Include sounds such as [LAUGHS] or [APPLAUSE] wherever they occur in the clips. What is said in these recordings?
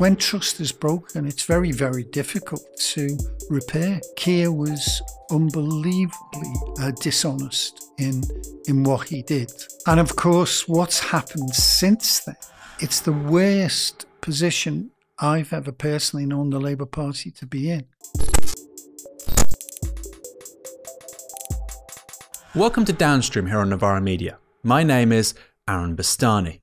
When trust is broken, it's very, very difficult to repair. Keir was unbelievably uh, dishonest in, in what he did. And of course, what's happened since then, it's the worst position I've ever personally known the Labour Party to be in. Welcome to Downstream here on Novara Media. My name is Aaron Bastani.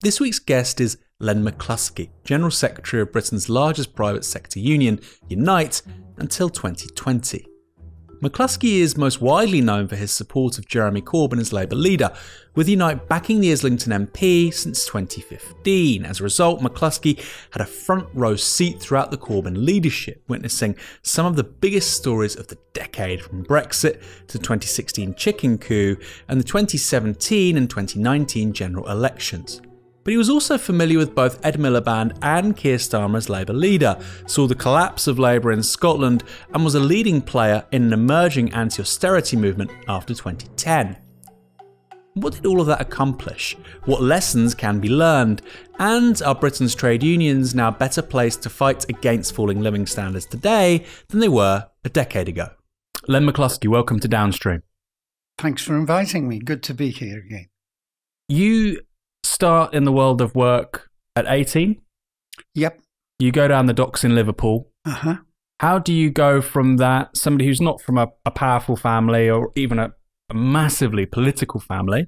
This week's guest is Len McCluskey, General Secretary of Britain's largest private sector union, Unite, until 2020. McCluskey is most widely known for his support of Jeremy Corbyn as Labour leader, with Unite backing the Islington MP since 2015. As a result, McCluskey had a front row seat throughout the Corbyn leadership, witnessing some of the biggest stories of the decade from Brexit to the 2016 chicken coup and the 2017 and 2019 general elections but he was also familiar with both Ed Miliband and Keir Starmer as Labour leader, saw the collapse of Labour in Scotland, and was a leading player in an emerging anti austerity movement after 2010. What did all of that accomplish? What lessons can be learned? And are Britain's trade unions now better placed to fight against falling living standards today than they were a decade ago? Len McCluskey, welcome to Downstream. Thanks for inviting me. Good to be here again. You start in the world of work at 18. Yep. You go down the docks in Liverpool. Uh huh. How do you go from that, somebody who's not from a, a powerful family or even a, a massively political family,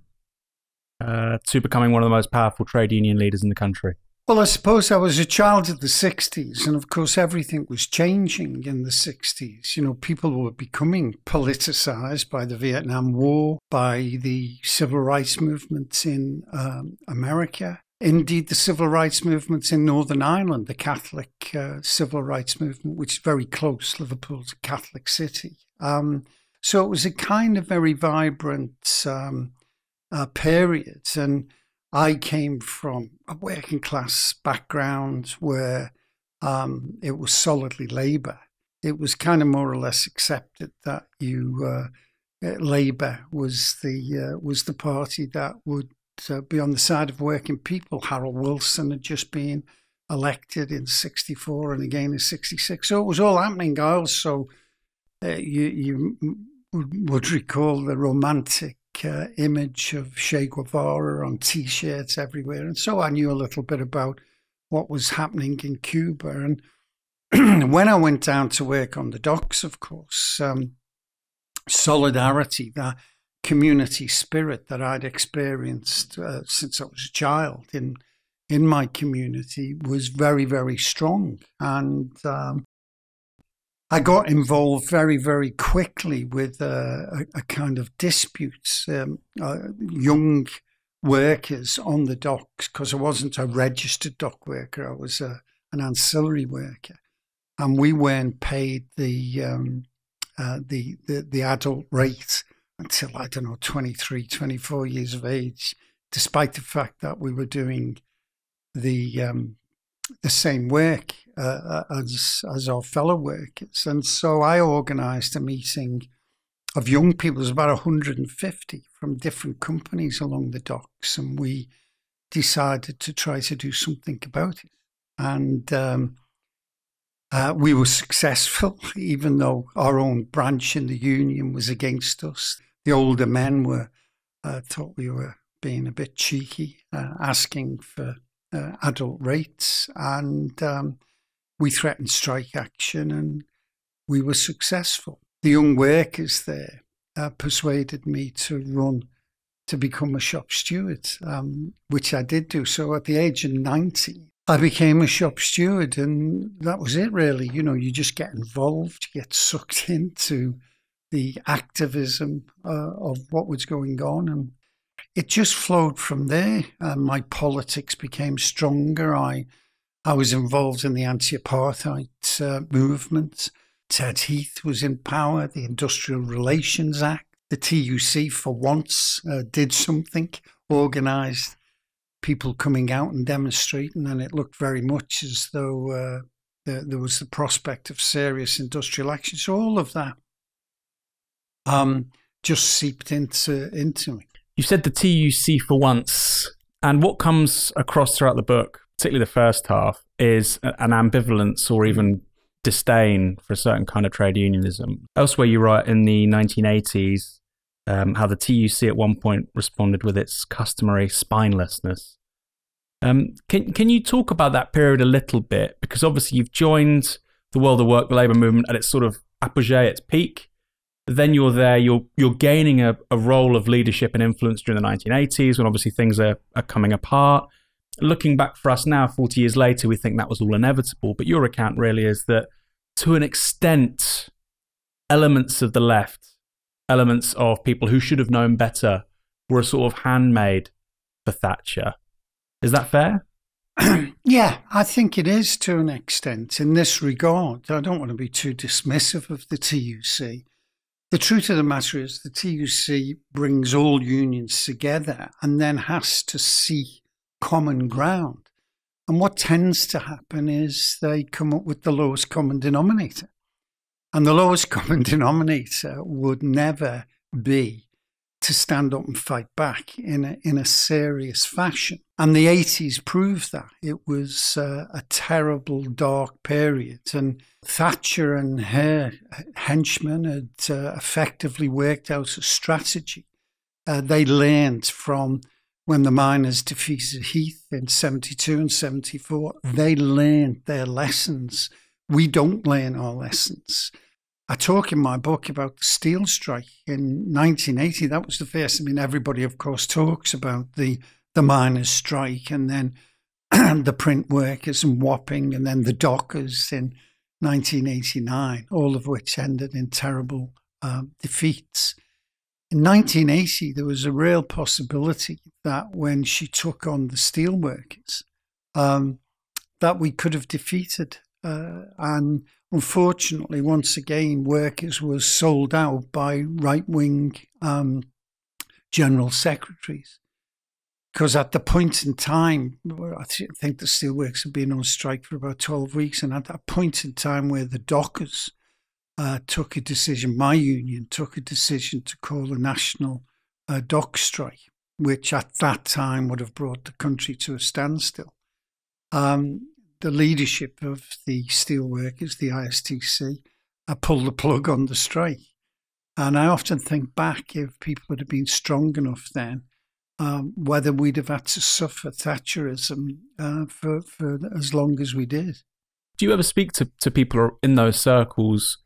uh, to becoming one of the most powerful trade union leaders in the country? Well, I suppose I was a child of the 60s, and of course, everything was changing in the 60s. You know, people were becoming politicized by the Vietnam War, by the civil rights movements in um, America. Indeed, the civil rights movements in Northern Ireland, the Catholic uh, civil rights movement, which is very close, Liverpool's a Catholic city. Um, so it was a kind of very vibrant um, uh, period. And I came from a working class background where um, it was solidly Labour. It was kind of more or less accepted that you uh, uh Labour was the uh, was the party that would uh, be on the side of working people. Harold Wilson had just been elected in '64 and again in '66, so it was all happening. I also uh, you you would recall the romantic uh, image of Che Guevara on t shirts everywhere. And so I knew a little bit about what was happening in Cuba. And [CLEARS THROAT] when I went down to work on the docks, of course, um, solidarity, that community spirit that I'd experienced uh, since I was a child in in my community was very, very strong. And um, I got involved very, very quickly with uh, a, a, kind of disputes. Um, uh, young workers on the docks, because I wasn't a registered dock worker, I was a, an ancillary worker. And we weren't paid the, um, uh, the, the, the adult rate until, I don't know, 23, 24 years of age, despite the fact that we were doing the um, the same work uh, uh, as as our fellow workers, and so I organised a meeting of young people. There's about 150 from different companies along the docks, and we decided to try to do something about it. And um, uh, we were successful, [LAUGHS] even though our own branch in the union was against us. The older men were uh, thought we were being a bit cheeky, uh, asking for uh, adult rates, and um, we threatened strike action, and we were successful. The young workers there uh, persuaded me to run to become a shop steward, um, which I did do. So at the age of 90, I became a shop steward, and that was it really. You know, you just get involved, you get sucked [LAUGHS] into the activism uh, of what was going on. And it just flowed from there. Uh, my politics became stronger. I, I was involved in the anti-apartheid uh, movement. Ted Heath was in power. The Industrial Relations Act, the TUC, for once, uh, did something, organised people coming out and demonstrating, and it looked very much as though uh, there, there, was the prospect of serious industrial action. So all of that um, just seeped into into me. You said the TUC for once, and what comes across throughout the book particularly the first half, is an ambivalence or even disdain for a certain kind of trade unionism. Elsewhere, you write in the 1980s um, how the TUC at one point responded with its customary spinelessness. Um, can can you talk about that period a little bit? Because obviously you've joined the world of work the labour movement at its sort of apogee, its peak. Then you're there, you're you're gaining a, a role of leadership and influence during the 1980s when obviously things are, are coming apart. Looking back for us now, 40 years later, we think that was all inevitable. But your account really is that to an extent, elements of the left elements of people who should have known better were a sort of handmade for Thatcher. Is that fair? [CLEARS THROAT] yeah, I think it is to an extent in this regard. I don't want to be too dismissive of the TUC. The truth of the matter is the TUC brings all unions together and then has to seek common ground. And what tends to happen is they come up with the lowest common denominator. And the lowest [LAUGHS] common denominator would never be to stand up and fight back in a, in a serious fashion. And the 80s proved that. It was uh, a terrible, dark period. And Thatcher and her henchmen had uh, effectively worked out a strategy. Uh, they learned from when the miners defeated Heath in 72 and 74, they learned their lessons we don't learn our lessons. I talk in my book about the steel strike in 1980. That was the first. I mean, everybody, of course, talks about the the miners' strike and then [CLEARS THROAT] the print workers and Wapping and then the dockers in 1989, all of which ended in terrible um, defeats. In 1980, there was a real possibility that when she took on the steelworkers, um, that we could have defeated uh, and unfortunately, once again, workers was sold out by right wing um, general secretaries. Because at the point in time, I think the steelworks had been on strike for about 12 weeks, and at that point in time where the dockers uh, took a decision, my union took a decision to call a national uh, dock strike, which at that time would have brought the country to a standstill. Um, the leadership of the steelworkers, the ISTC, uh, pulled the plug on the strike. And I often think back if people had been strong enough then, um, whether we'd have had to suffer Thatcherism uh, for, for as long as we did. Do you ever speak to, to people in those circles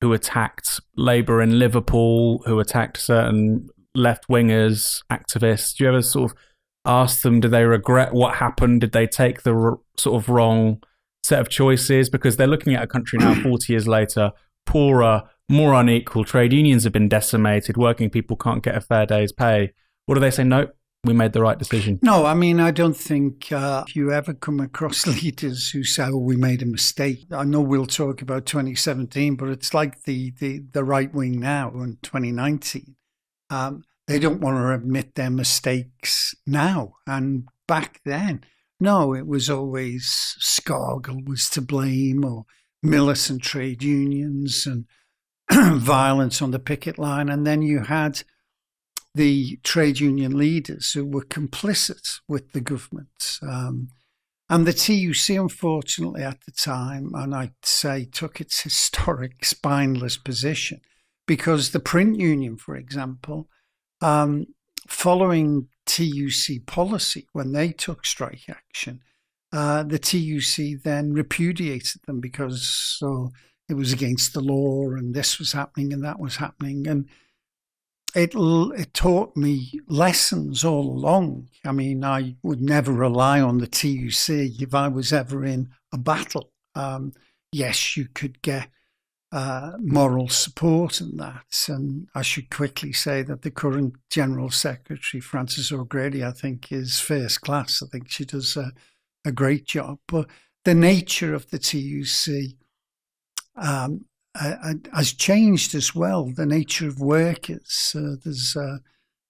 who attacked Labour in Liverpool, who attacked certain left wingers, activists? Do you ever sort of ask them, do they regret what happened? Did they take the r- sort of wrong set of choices? Because they're looking at a country now, [CLEARS THROAT] 40 years later, poorer, more unequal. Trade unions have been decimated. Working people can't get a fair day's pay. What do they say? Nope. We made the right decision. No, I mean, I don't think uh, you ever come across [LAUGHS] leaders who say, oh, we made a mistake. I know we'll talk about 2017, but it's like the, the, the right wing now in 2019. Um, they don't want to admit their mistakes now. And back then, no, it was always Scargill was to blame or militant trade unions and [CLEARS THROAT] violence on the picket line. And then you had the trade union leaders who were complicit with the government. Um, and the TUC, unfortunately, at the time, and I'd say took its [LAUGHS] historic spineless position because the print union, for example, um, following TUC policy, when they took strike action, uh, the TUC then repudiated them because so it was against the law and this was happening and that was happening. And it, it taught me lessons all along. I mean, I would never rely on the TUC if I was ever in a battle. Um, yes, you could get uh, moral support in that. And I should quickly say that the current General Secretary, Frances O'Grady, I think is first class. I think she does a, a great job. But the nature of the TUC um, uh, has changed as well. The nature of workers, uh, there's a,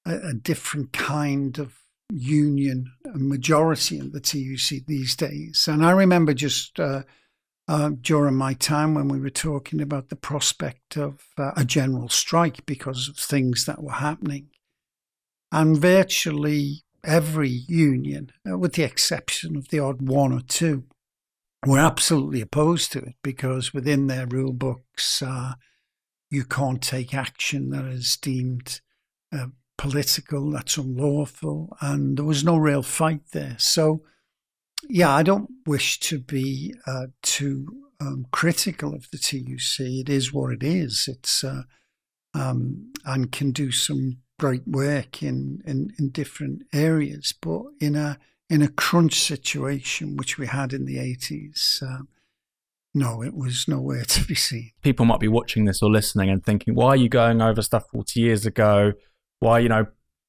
a, different kind of union majority in the TUC these days. And I remember just uh, during my time when we were talking about the prospect of uh, a general strike because of things that were happening. And virtually every union, uh, with the exception of the odd one or two, were absolutely opposed to it because within their rule books, uh, you can't take action that is deemed uh, political, that's unlawful, and there was no real fight there. So, yeah, I don't wish to be uh, too um, critical of the TUC. It is what it is. It's uh, um, and can do some great work in, in, in different areas, but in a in a crunch situation, which we had in the eighties. Um, no, it was nowhere to be seen. People might be watching this or listening and thinking, why are you going over stuff 40 years ago? Why, you know,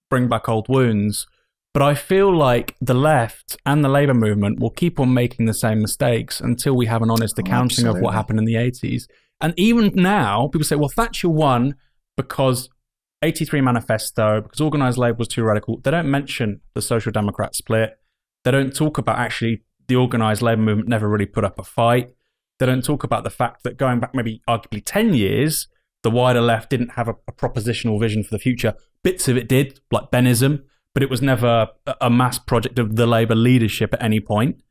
bring back old wounds? But I feel like the left and the Labour movement will keep on making the same mistakes until we have an honest oh, accounting oh, of what happened in the 80s. And even now, people say, well, Thatcher won because 83 manifesto, because organised labour was too radical. They don't mention the Social Democrat split. They don't talk about actually the organised labour movement never really put up a fight. They don't talk about the fact that going back maybe arguably 10 years, the wider left didn't have a, a propositional vision for the future. Bits of it did, like Bennism, but it was never a mass project of the Labour leadership at any point.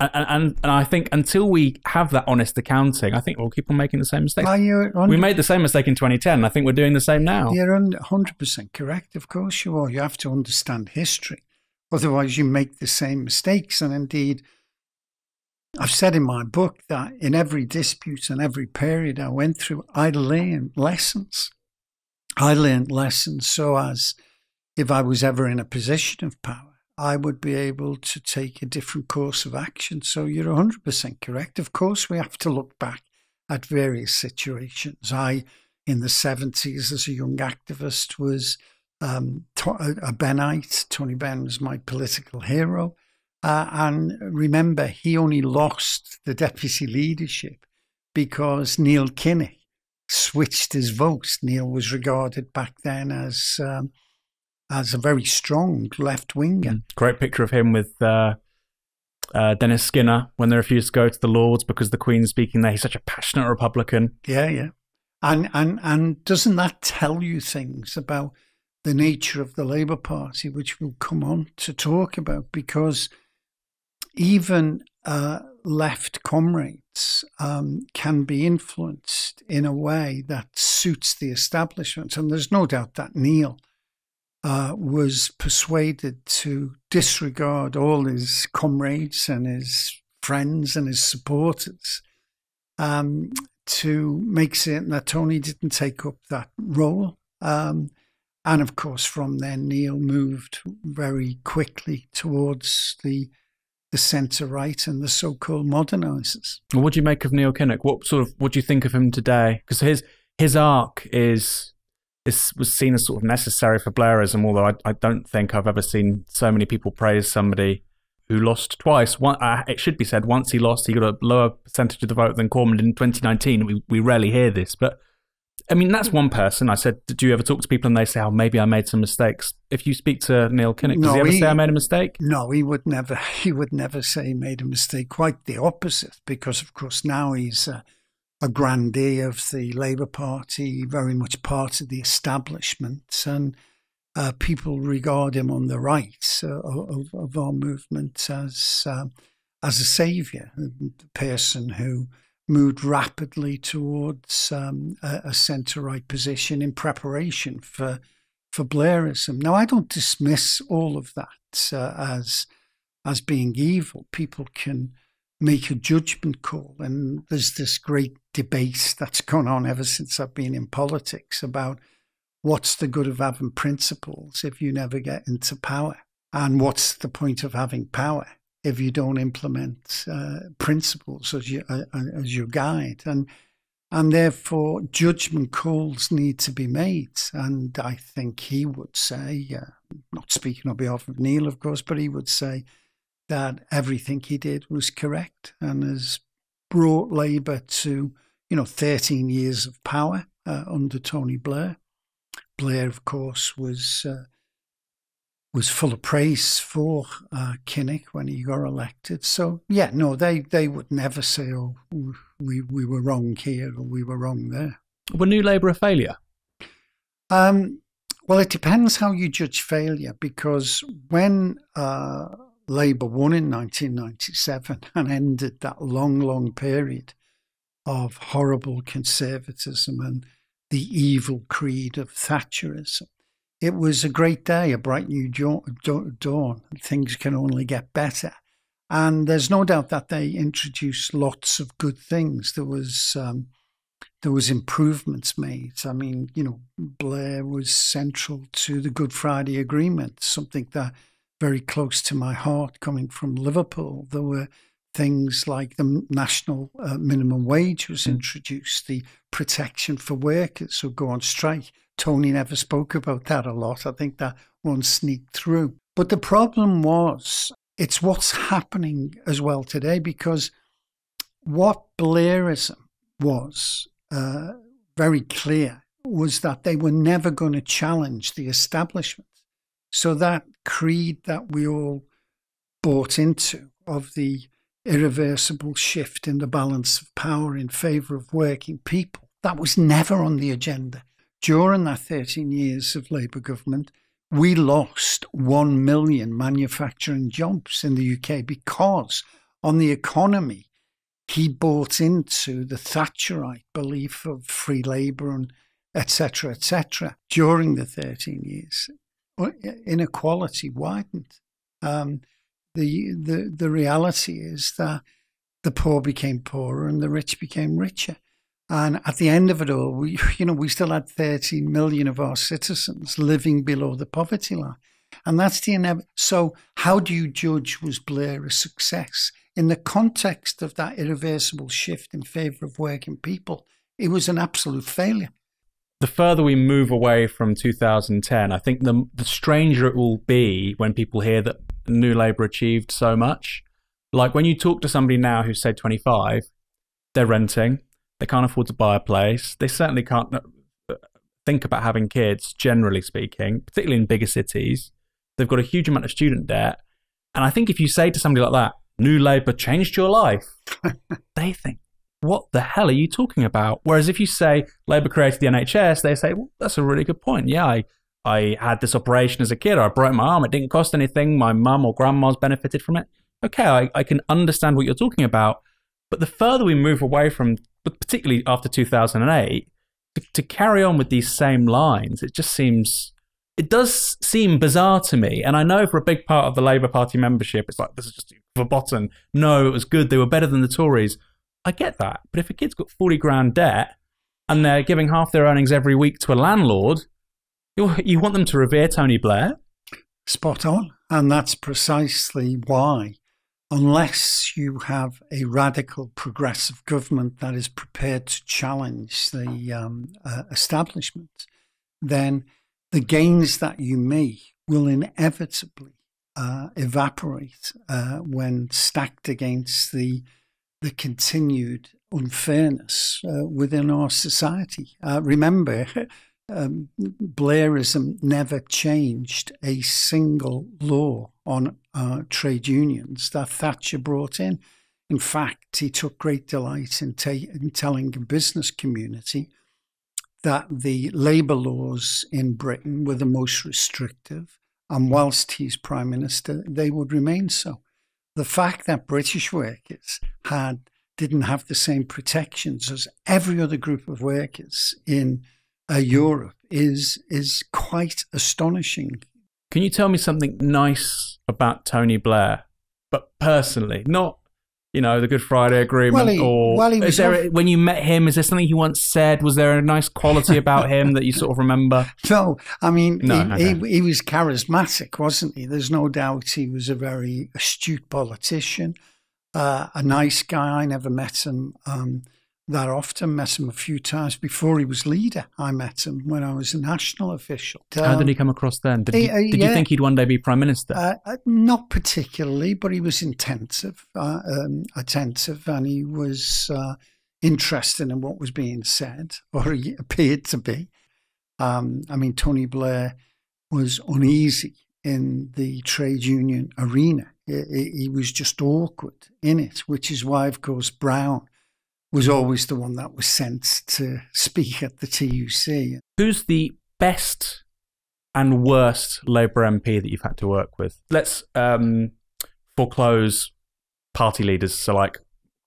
And, and, and I think until we have that honest accounting, I think we'll keep on making the same mistakes. we made the same mistake in 2010. I think we're doing the same now. You're 100% correct. Of course you are. You have to understand history. Otherwise, you make the same mistakes. And indeed, I've said in my book that in every dispute and every period I went through, I learned lessons. I learned lessons so as if I was ever in a position of power, I would be able to take a different course of action. So you're 100% correct. Of course, we have to look back at various situations. I, in the 70s, as a young activist, was um, a Bennite. Tony Benn was my political hero. Uh, and remember, he only lost the deputy leadership because Neil Kinnock switched his votes. Neil was regarded back then as um, as a very strong left winger. Mm. Great picture of him with uh, uh, Dennis Skinner when they refused to go to the Lords because the Queen's speaking there. He's such a passionate Republican. Yeah, yeah. And and and doesn't that tell you things about the nature of the Labour Party, which we'll come on to talk about? Because even uh, left comrades um, can be influenced in a way that suits the establishment. And there's no doubt that Neil uh, was persuaded to disregard all his comrades and his friends and his supporters um, to make certain that Tony didn't take up that role. Um, and of course, from then, Neil moved very quickly towards the the centre right and the so-called modernisers. What do you make of Neil Kinnock? What sort of what do you think of him today? Because his his arc is this was seen as sort of necessary for Blairism, although I, I don't think I've ever seen so many people praise somebody who lost twice. One, uh, it should be said, once he lost, he got a lower percentage of the vote than Corbyn in 2019. We, we rarely hear this, but I mean, that's one person. I said, Did you ever talk to people and they say, Oh, maybe I made some mistakes? If you speak to Neil Kinnock, does no, he ever he, say I made a mistake? No, he would never. [LAUGHS] He would never say he made a mistake. Quite the opposite, because of course now he's uh, a grandee of the Labour Party, very much part of the establishment, and uh, people regard him on the right uh, of, of, our movement as uh, as a saviour, the person who moved rapidly towards um, a, a centre right position in preparation for for Blairism. Now, I don't dismiss all of that uh, as as being evil. People can make a judgment call. And there's this great debate that's gone on ever since I've been in politics about what's the good of having principles if you never get into power? And what's the point of having power if you don't implement uh, principles as your, uh, uh, as your guide? And and therefore, judgment calls need to be made. And I think he would say, uh, not speaking on behalf of Neil, of course, but he would say, that everything he did was correct and has brought Labour to, you know, 13 years of power uh, under Tony Blair. Blair, of course, was uh, was full of praise for uh, Kinnock when he got elected. So yeah, no, they they would never say, "Oh, we we were wrong here or we were wrong there." Were New Labour a failure? Um, Well, it depends how you judge failure because when uh, Labour won in 1997 [LAUGHS] and ended that long, long period of horrible conservatism and the evil creed of Thatcherism, it was a great day, a bright new dawn. Things can only get better. And there's no doubt that they introduced lots of good things. There was um, there was improvements made. I mean, you know, Blair was central to the Good Friday Agreement, something that very close to my heart coming from Liverpool. There were things like the national uh, minimum wage was hmm. introduced, the protection for workers who go on strike. Tony never spoke about that a lot. I think that one sneaked through. But the problem was, it's what's happening as well today because what Blairism was uh, very clear was that they were never going to challenge the establishment. So that creed that we all bought into of the irreversible shift in the balance of power in favour of working people, that was never on the agenda. During that 13 years of Labour government, we lost 1 million manufacturing jobs in the UK because on the economy, he bought into the Thatcherite belief of free labour and etc. etc. during the 13 years. Inequality widened. Um, the, the, the reality is that the poor became poorer and the rich became richer. And at the end of it all, we, [LAUGHS] you know, we still had 13 million of our citizens living below the poverty line. And that's the inevitable. So, how do you judge was Blair a success? In the context of that irreversible shift in favour of working people, it was an absolute failure. The further we move away from 2010, I think the, the stranger it will be when people hear that New Labour achieved so much. Like when you talk to somebody now who's, say, 25, they're renting, they can't afford to buy a place. They certainly can't uh, think about having kids, generally speaking, particularly in bigger cities. They've got a huge amount of student debt. And I think if you say to somebody like that, New Labour changed your life, [LAUGHS] they think, what the hell are you talking about? Whereas if you say Labour created the NHS, they say, well, that's a really good point. Yeah, I, I had this operation as a kid. I broke my arm. It didn't cost anything. My mum or grandma's benefited from it. Okay, I, I can understand what you're talking about. But the further we move away from particularly after 2008, to, to carry on with these same lines, it just seems it does seem bizarre to me. And I know for a big part of the Labour Party membership, it's like, this is just verboten. No, it was good. They were better than the Tories. I get that. But if a kid's got 40 grand debt and they're giving half their earnings every week to a landlord, you, want them to revere Tony Blair? Spot on. And that's precisely why unless you have a radical progressive government that is prepared to challenge the um, uh, establishment, then the gains that you make will inevitably uh, evaporate uh, when stacked against the the continued unfairness uh, within our society. Uh, remember, [LAUGHS] um, Blairism never changed a single law on uh, trade unions that Thatcher brought in. In fact, he took great delight in, ta- in telling the business community that the labour laws in Britain were the most restrictive, and whilst he's Prime Minister, they would remain so. The fact that British workers had didn't have the same protections as every other group of workers in uh, Europe is is quite astonishing. Can you tell me something nice about Tony Blair, but personally, not you know the Good Friday Agreement, well, he, or well, is there off- when you met him? Is there something he once said? Was there a nice quality about him that you sort of remember? [LAUGHS] No, I mean no, he, okay. he, he was charismatic, wasn't he? There's no doubt he was a very astute politician, uh, a nice guy. I never met him. Um, that often. Met him a few times before he was leader. I met him when I was a national official. Um, How did he come across then? Did, he, he, uh, did yeah, you think he'd one day be prime minister? Uh, uh, not particularly, but he was intensive, uh, um, attentive, and he was uh, interested in what was being said, [LAUGHS] or he appeared to be. Um, I mean, Tony Blair was uneasy in the trade union arena. He, he was just awkward in it, which is why, of course, Brown was always the one that was sent to speak at the TUC. Who's the best and worst Labour MP that you've had to work with? Let's um, foreclose party leaders, so like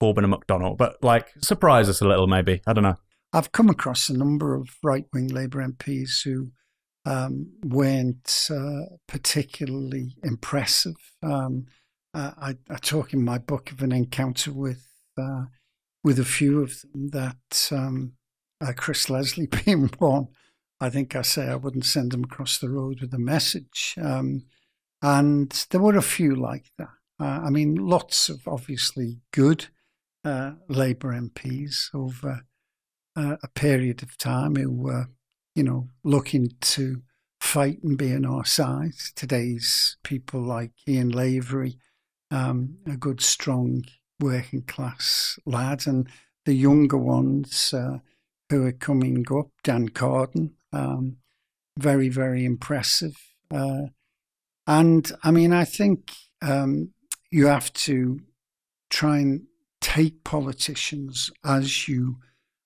Corbyn and McDonnell, but like surprise us a little, maybe. I don't know. I've come across a number of right wing Labour MPs who um, weren't uh, particularly impressive. Um, I, I, talk in my book of an encounter with uh, with a few of them that um, uh, Chris Leslie [LAUGHS] being one. I think I say I wouldn't send them across the road with a message. Um, and there were a few like that. Uh, I mean, lots of obviously good uh, Labour MPs over a period of time who were, you know, looking to fight and be on our side. Today's people like Ian Lavery, um, a good, strong working class lad, and the younger ones uh, who are coming up, Dan Carden, um, very, very impressive. Uh, and I mean, I think um, you have to try and take politicians as you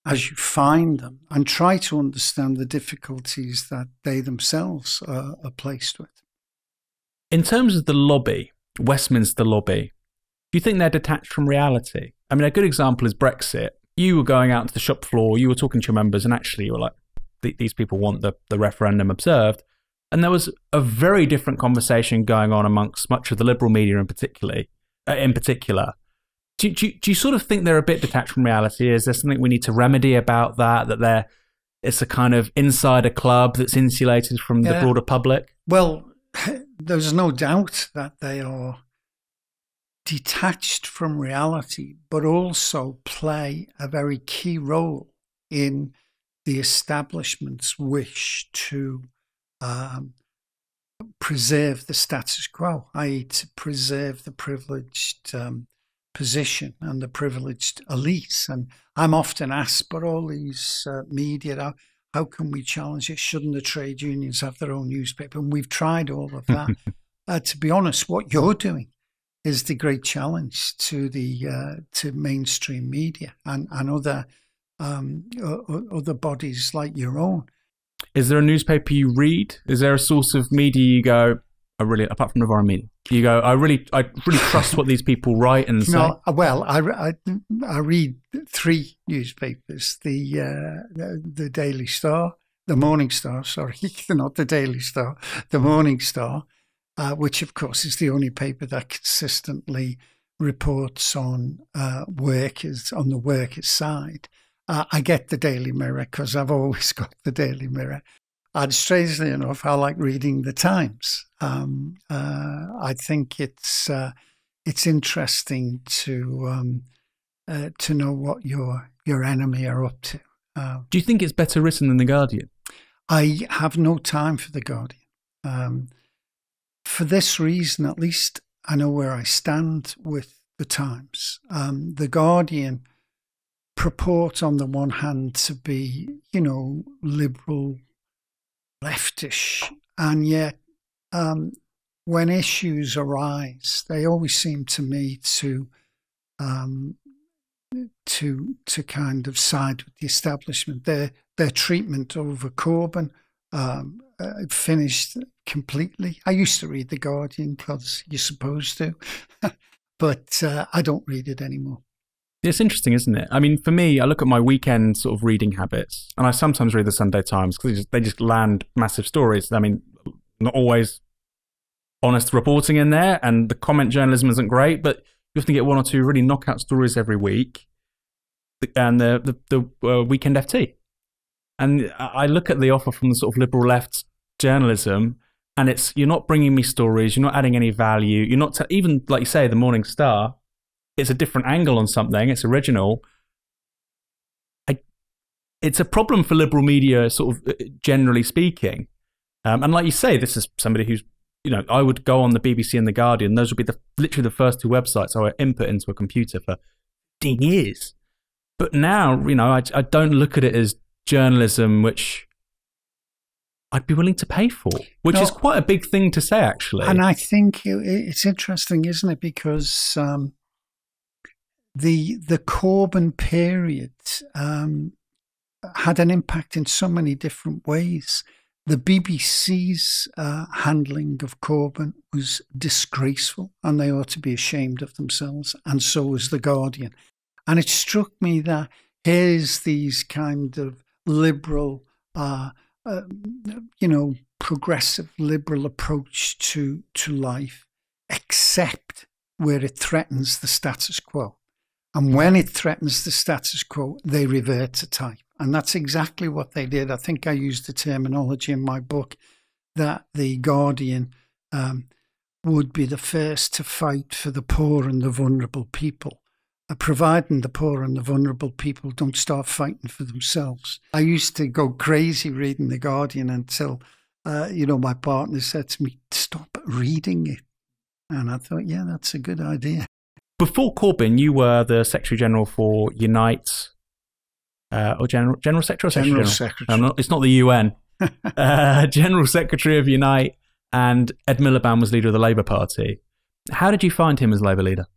as you find them and try to understand the difficulties that they themselves are, are placed with. In terms of the lobby, Westminster lobby, do you think they're detached from reality? I mean, a good example is Brexit. You were going out to the shop floor, you were talking to your members, and actually you were like, these people want the, the referendum observed. And there was a very different conversation going on amongst much of the liberal media in particularly, uh, in particular, do, do, do you sort of think they're a bit detached from reality? Is there something we need to remedy about that? That they're it's a kind of insider club that's insulated from yeah. the broader public? Well, [LAUGHS] there's no doubt that they are detached from reality, but also play a very key role in the establishment's wish to um, preserve the status quo, i.e., to preserve the privileged um, position and the privileged elites. And I'm often asked, but all these uh, media, how, how can we challenge it? Shouldn't the trade unions have their own newspaper? And we've tried all of that. [LAUGHS] uh, to be honest, what you're doing is the great challenge to the uh, to mainstream media and, and other um, other bodies like your own. Is there a newspaper you read? Is there a source of media you go, I really, apart from Novara Media, you go, I really, I really trust what these people write and say. No, well, I, I, I read three newspapers: the, uh, the the Daily Star, the Morning Star. Sorry, [LAUGHS] not the Daily Star, the Morning Star, uh, which of course is the only paper that consistently reports on uh, workers on the workers' side. Uh, I get the Daily Mirror because I've always [LAUGHS] got the Daily Mirror. And strangely enough, I like reading the Times. Um, uh, I think it's uh, it's interesting to um, uh, to know what your your enemy are up to. Uh, Do you think it's better written than the Guardian? I have no time for the Guardian. Um, for this reason, at least, I know where I stand with the Times. Um, the Guardian purport, on the one hand, to be, you know, liberal leftish, and yet um, when issues arise, they always seem to me to um, to to kind of side with the establishment. Their their treatment over Corbyn um, uh, finished completely. I used to read the Guardian because you're supposed to, [LAUGHS] but uh, I don't read it anymore. It's interesting, isn't it? I mean, for me, I look at my weekend sort of reading habits, and I sometimes read the Sunday Times because they just, they just land massive stories. I mean, not always honest reporting in there, and the comment journalism isn't great, but you often get one or two really knockout stories every week. And the the, the uh, weekend FT, and I look at the offer from the sort of liberal left journalism, and it's you're not bringing me stories, you're not adding any value, you're not t- even like you say the Morning Star it's a different angle on something, it's original. It's a problem for liberal media, sort of uh, generally speaking. Um, and like you say, this is somebody who's, you know, I would go on the BBC and the Guardian. Those would be the literally the first two websites I would input into a computer for 15 years. But now, you know, I, I don't look at it as journalism, which I'd be willing to pay for, which no, is quite a big thing to say, actually. And I think it's interesting, isn't it? Because um, the the Corbyn period um, had an impact in so many different ways. the BBC's uh, handling of Corbyn was disgraceful, and they ought to be ashamed of themselves, and so was The Guardian. And it struck me that here's these kind of liberal, uh, uh, you know, progressive liberal approach to, to life, except where it threatens the status quo. And when it threatens the status quo, they revert to type. And that's exactly what they did. I think I used the terminology in my book that the Guardian um, would be the first to fight for the poor and the vulnerable people, providing the poor and the vulnerable people don't start fighting for themselves. I used to go crazy reading the Guardian until, uh, you know, my partner said to me, "Stop reading it," and I thought, "Yeah, that's a good idea." Before Corbyn, you were the Secretary General for Unite uh, or General General Secretary. General, General? Secretary. Not, it's not the UN. [LAUGHS] uh, General Secretary of Unite, and Ed Miliband was leader of the Labour Party. How did you find him as Labour leader?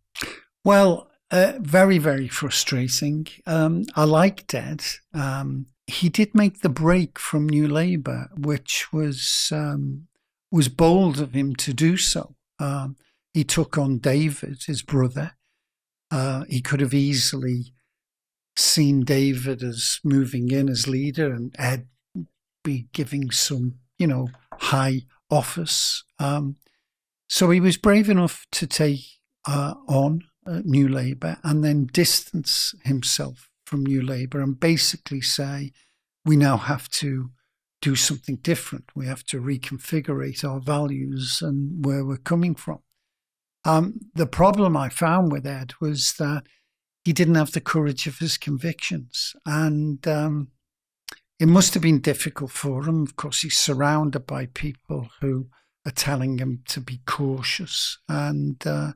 Well, uh, very very frustrating. Um, I liked Ed. Um, he did make the break from New Labour, which was um, was bold of him to do so. Um, he took on David, his brother. Uh, he could have easily seen David as moving in as leader and Ed be giving some, you know, high office. Um, so he was brave enough to take uh, on uh, New Labour and then distance himself from New Labour and basically say, we now have to do something different. We have to reconfigure our values and where we're coming from. Um, the problem I found with Ed was that he didn't have the courage of his convictions. And um, it must have been difficult for him. Of course, he's surrounded by people who are telling him to be cautious. And uh,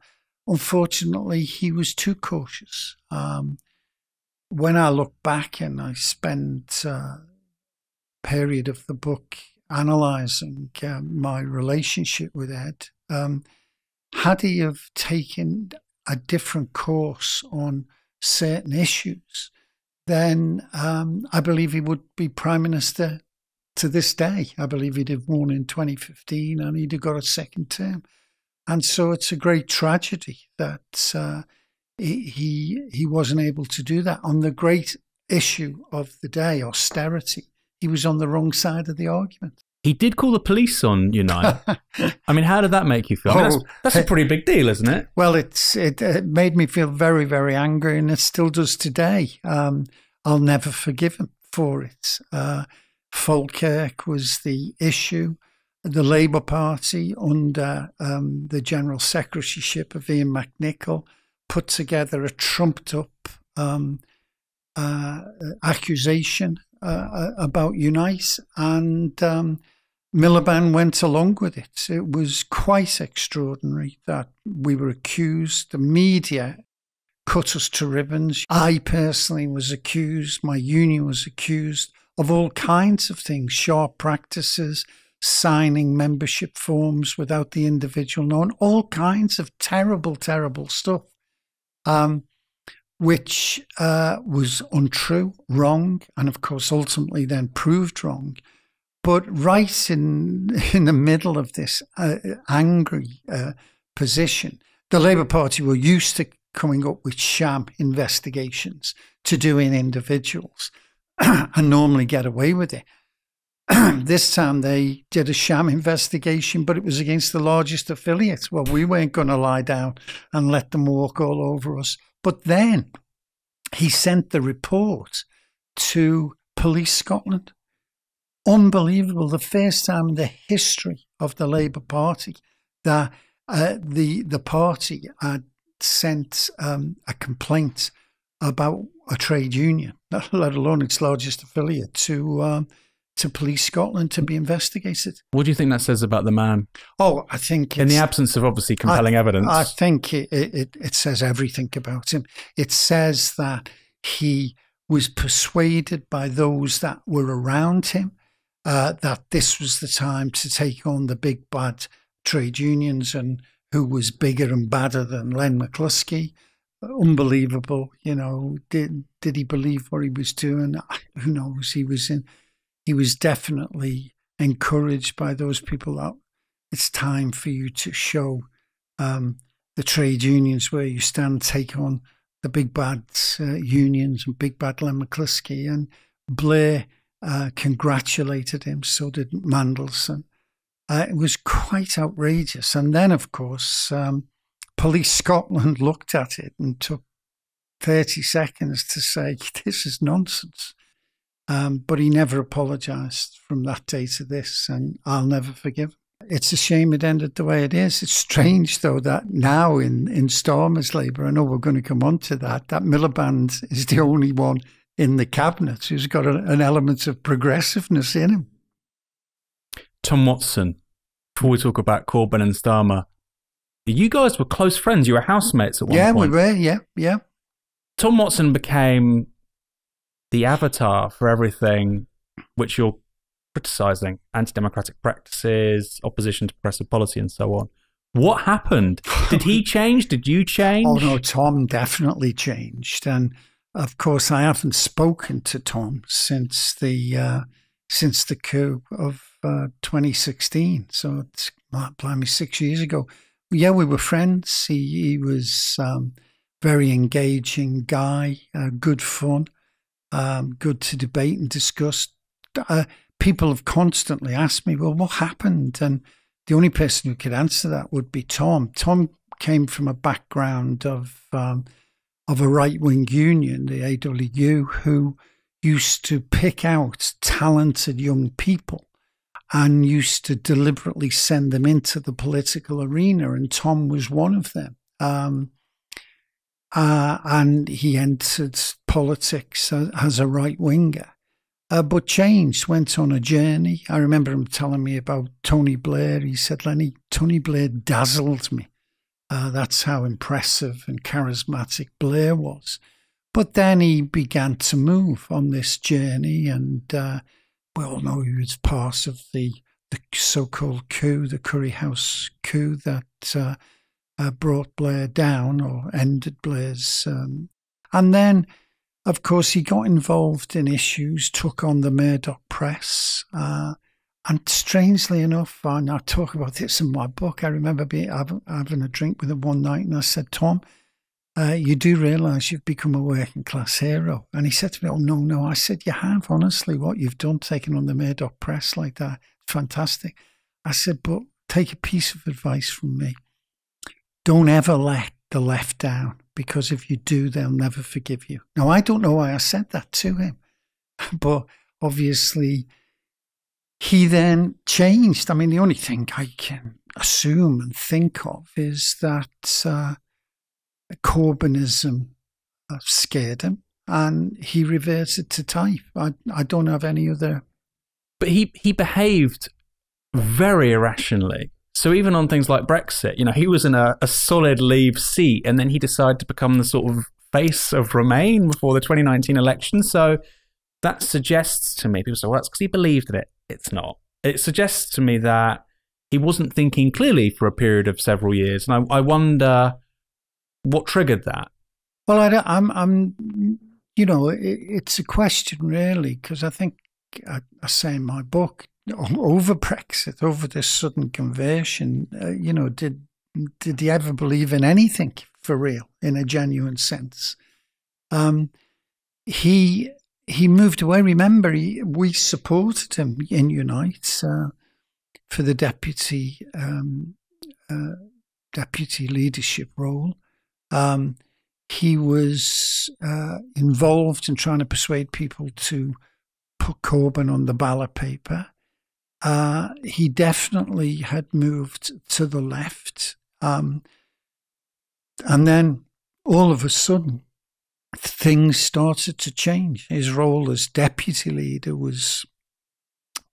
unfortunately, he was too cautious. Um, when I look back and I spent uh, period of the book analysing uh, my relationship with Ed, um, had he have taken a different course on certain issues, then um, I believe he would be prime minister to this day. I believe he'd have won in 2015 and he'd have got a second term. And so it's a great tragedy that uh, he he wasn't able to do that on the great issue of the day, austerity. He was on the wrong side of the argument. He did call the police on Unite. [LAUGHS] I mean, how did that make you feel? I mean, that's, oh, that's, a pretty big deal, isn't it? Well, it's it, it, made me feel very, very angry, and it still does today. Um, I'll never forgive him for it. Uh, Falkirk was the issue. The Labour Party, under um, the general secretaryship of Iain McNicol, put together a trumped up um, uh, accusation uh, uh about Unite, and um, Miliband went along with it. It was quite extraordinary that we were accused. The media cut us to ribbons. I personally was accused, my union was accused of all kinds of things sharp practices, signing membership forms without the individual knowing, all kinds of terrible, terrible stuff, um, which uh, was untrue, wrong, and of course ultimately then proved wrong. But right in [LAUGHS] in the middle of this uh, angry uh, position, the Labour Party were used to coming up with sham investigations to do in individuals [CLEARS THROAT] and normally get away with it. [CLEARS THROAT] this time they did a sham investigation, but it was against the largest affiliate. Well, we weren't going to lie down and let them walk all over us. But then he sent the report to Police Scotland unbelievable. The first time in the history of the Labour Party that uh, the the party had sent um, a complaint about a trade union, [LAUGHS] let alone its largest affiliate, to um, to Police Scotland to be investigated. What do you think that says about the man? Oh, I think in the absence of obviously compelling I, evidence, I think it, it, it says everything about him. It says that he was persuaded by those that were around him uh, that this was the time to take on the big bad trade unions and who was bigger and badder than Len McCluskey. Unbelievable, you know. Did did he believe what he was doing? Who knows? He was in. He was definitely encouraged by those people that it's time for you to show um, the trade unions where you stand, take on the big bad uh, unions and big bad Len McCluskey. And Blair uh, congratulated him, so did Mandelson. Uh, it was quite outrageous. And then, of course, um, Police Scotland [LAUGHS] looked at it and took 30 seconds to say, [LAUGHS] this is nonsense. Um, but he never apologised from that day to this, and I'll never forgive. It's a shame it ended the way it is. It's strange, though, that now in, in Starmer's Labour, I know we're going to come on to that, that Miliband is the only one in the cabinet who's got a, an element of progressiveness in him. Tom Watson, before we talk about Corbyn and Starmer, you guys were close friends. You were housemates at one yeah, point. Yeah, we were. Yeah, yeah. Tom Watson became the avatar for everything which you're criticizing anti democratic practices, opposition to progressive policy, and so on. What happened? [LAUGHS] Did he change? Did you change? Oh, no, Tom definitely changed. And of course, I haven't spoken to Tom since the. Uh, since the coup of uh, 2016. So it's, blimey, six years ago. Yeah, we were friends. He, he was um, very engaging guy, uh, good fun, um, good to debate and discuss. Uh, people have constantly asked me, well, what happened? And the only person who could answer that would be Tom. Tom came from a background of um, of a right wing union, the AWU, who used to pick out talented young people and used to deliberately send them into the political arena. And Tom was one of them. Um, uh, and he entered politics as a right winger, uh, but changed, went on a journey. I remember him telling me about Tony Blair. He said, Lenny, Tony Blair dazzled me. Uh, that's how impressive and charismatic Blair was. But then he began to move on this journey, and uh, we all know he was part of the, the so called coup, the Curry House coup that uh, brought Blair down or ended Blair's. Um, and then, of course, he got involved in issues, took on the Murdoch press. Uh, and strangely enough, and I talk about this in my book, I remember being, having a drink with him one night, and I said, Tom, uh, you do realise you've become a working class hero. And he said to me, Oh, no, no. I said, You have, honestly, what you've done, taking on the Murdoch press like that. Fantastic. I said, But take a piece of advice from me. Don't ever let the left down because if you do, they'll never forgive you. Now, I don't know why I said that to him, [LAUGHS] but obviously he then changed. I mean, the only thing I can assume and think of is that. Uh, Corbynism scared him, and he reverted to type. I I don't have any other. But he he behaved very irrationally. So even on things like Brexit, you know, he was in a, a solid Leave seat, and then he decided to become the sort of face of Remain before the 2019 election. So that suggests to me, people say, well, that's because he believed in it. It's not. It suggests to me that he wasn't thinking clearly for a period of several years. And I, I wonder what triggered that? Well, I, am I'm, I'm, you know, it, it's a question really because I think I, I, say in my book over Brexit, over this sudden conversion. Uh, you know, did did he ever believe in anything for real, in a genuine sense? Um, he he moved away. Remember, he, we supported him in Unite uh, for the deputy um, uh, deputy leadership role. Um, he was uh, involved in trying to persuade people to put Corbyn on the ballot paper. Uh, he definitely had moved to the left. Um, and then all of a sudden, things started to change. His role as deputy leader was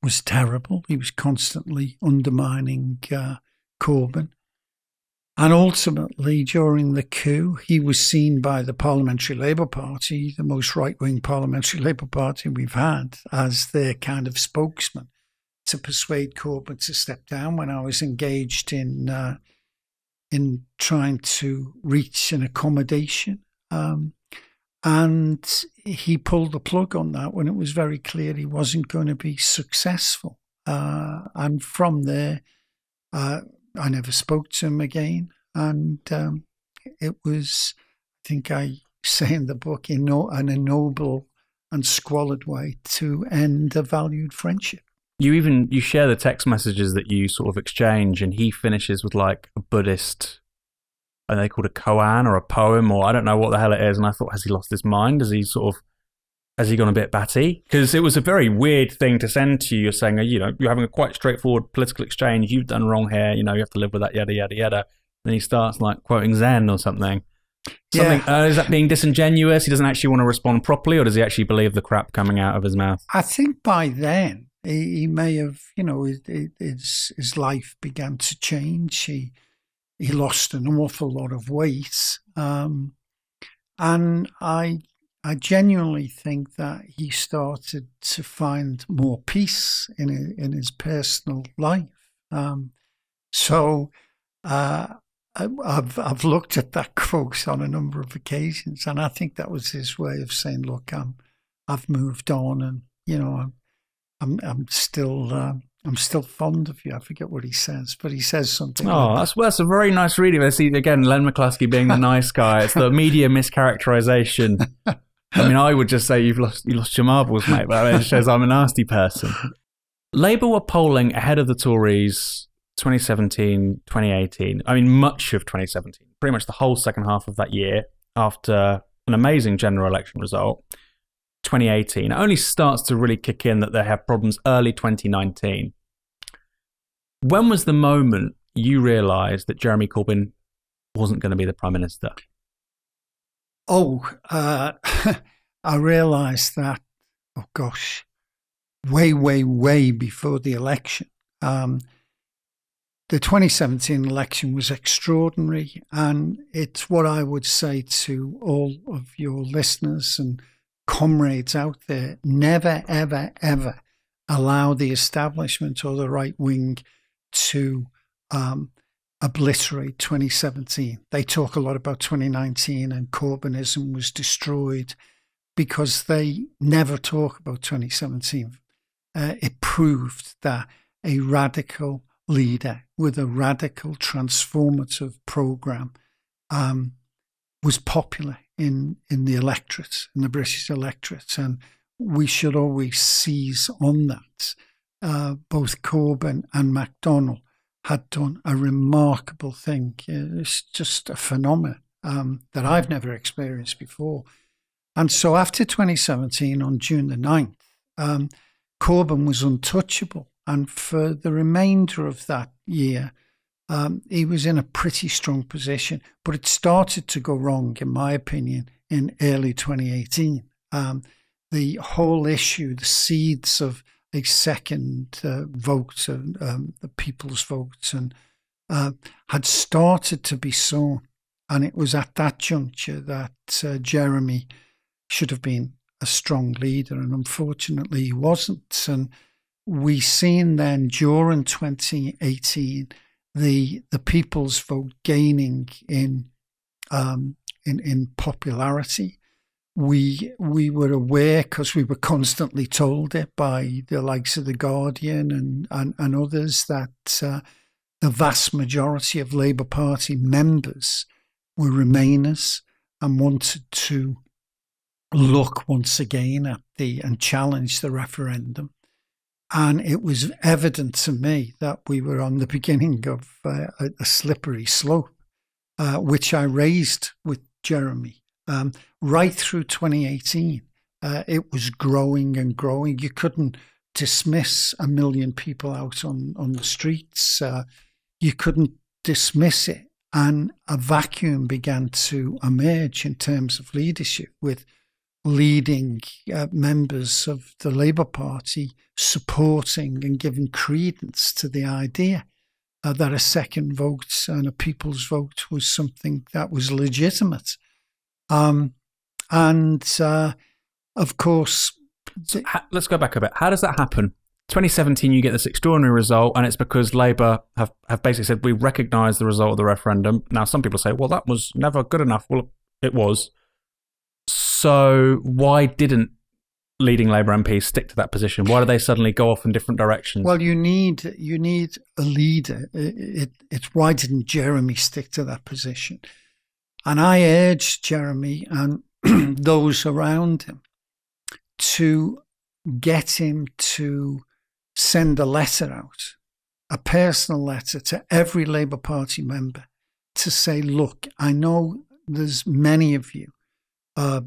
was terrible. He was constantly undermining uh, Corbyn. And ultimately, during the coup, he was seen by the Parliamentary Labour Party, the most right wing Parliamentary Labour Party we've had, as their kind of spokesman to persuade Corbyn to step down when I was engaged in, uh, in trying to reach an accommodation. Um, and he pulled the plug on that when it was very clear he wasn't going to be successful. Uh, and from there, uh, I never spoke to him again. And um, it was, I think I say in the book, in no, an ignoble and squalid way to end a valued friendship. You even you share the text messages that you sort of exchange, and he finishes with like a Buddhist are they called a koan or a poem or I don't know what the hell it is. And I thought, has he lost his mind? Has he sort of has he gone a bit batty? Because it was a very weird thing to send to you. You're saying, you know, you're having a quite straightforward political exchange. You've done wrong here. You know, you have to live with that. Yada yada yada. Then he starts like quoting Zen or something. Something yeah. uh, is that being disingenuous? He doesn't actually want to respond properly, or does he actually believe the crap coming out of his mouth? I think by then he, he may have, you know, his his life began to change. He he lost an awful lot of weight. Um, and I, I genuinely think that he started to find more peace in, in his personal life. Um, so uh, I've, I've looked at that [LAUGHS] quote on a number of occasions, and I think that was his way of saying, look, I'm, I've moved on and, you know, I'm, I'm, I'm still, uh, I'm still fond of you. I forget what he says, but he says something. Oh, like that's, that. that's a very nice reading. Let's see again, Len McCluskey being the [LAUGHS] nice guy. It's the media mischaracterization. I mean, I would just say you've lost you lost your marbles, mate. But it shows I'm a nasty person. Labour were polling ahead of the Tories 2017, 2018. I mean, much of 2017, pretty much the whole second half of that year after an amazing general election result. 2018. It only starts to really kick in that they have problems early 2019. When was the moment you realised that Jeremy Corbyn wasn't going to be the Prime Minister? Oh, uh, [LAUGHS] I realised that, oh gosh, way, way, way before the election. Um, the 2017 election was extraordinary, and it's what I would say to all of your listeners and comrades out there never, ever, ever allow the establishment or the right wing to um, obliterate 2017. They talk a lot about 2019 and Corbynism was destroyed because they never talk about 2017. Uh, it proved that a radical leader with a radical transformative program um, was popular in in the electorate, in the British electorate, and we should always seize on that. Uh, both Corbyn and McDonnell had done a remarkable thing. It's just a phenomenon um, that I've never experienced before. And so after 2017, on June the 9th, um, Corbyn was untouchable. And for the remainder of that year, um, he was in a pretty strong position, but it started to go wrong, in my opinion, in early 2018. Um, the whole issue, the seeds of a second uh, vote, um, the people's vote, and uh, had started to be sown. And it was at that juncture that uh, Jeremy should have been a strong leader, and unfortunately he wasn't. And we seen then during 2018 the the people's vote gaining in um, in in popularity. We we were aware because we were constantly told it by the likes of the Guardian and and, and others that uh, the vast majority of Labour Party members were Remainers and wanted to look once again at the and challenge the referendum. And it was evident to me that we were on the beginning of uh, a, slippery slope, uh, which I raised with Jeremy um, right through 2018. Uh, it was growing and growing. You couldn't dismiss a million people out on, on the streets. Uh, you couldn't dismiss it. And a vacuum began to emerge in terms of leadership with leading uh, members of the Labour Party supporting and giving credence to the idea uh, that a second vote and a people's vote was something that was legitimate. Um, and uh, of course, so, let's go back a bit. How does that happen? 2017, you get this extraordinary result, and it's because Labour have, have basically said we recognise the result of the referendum. Now, some people say, well, that was never good enough. Well, it was. So why didn't leading Labour MPs stick to that position? Why do they suddenly go off in different directions? Well, you need you need a leader. It, it, it's why didn't Jeremy stick to that position? And I urged Jeremy and [CLEARS THROAT] those around him to get him to send a letter out, a personal letter to every Labour Party member to say, look, I know there's many of you uh,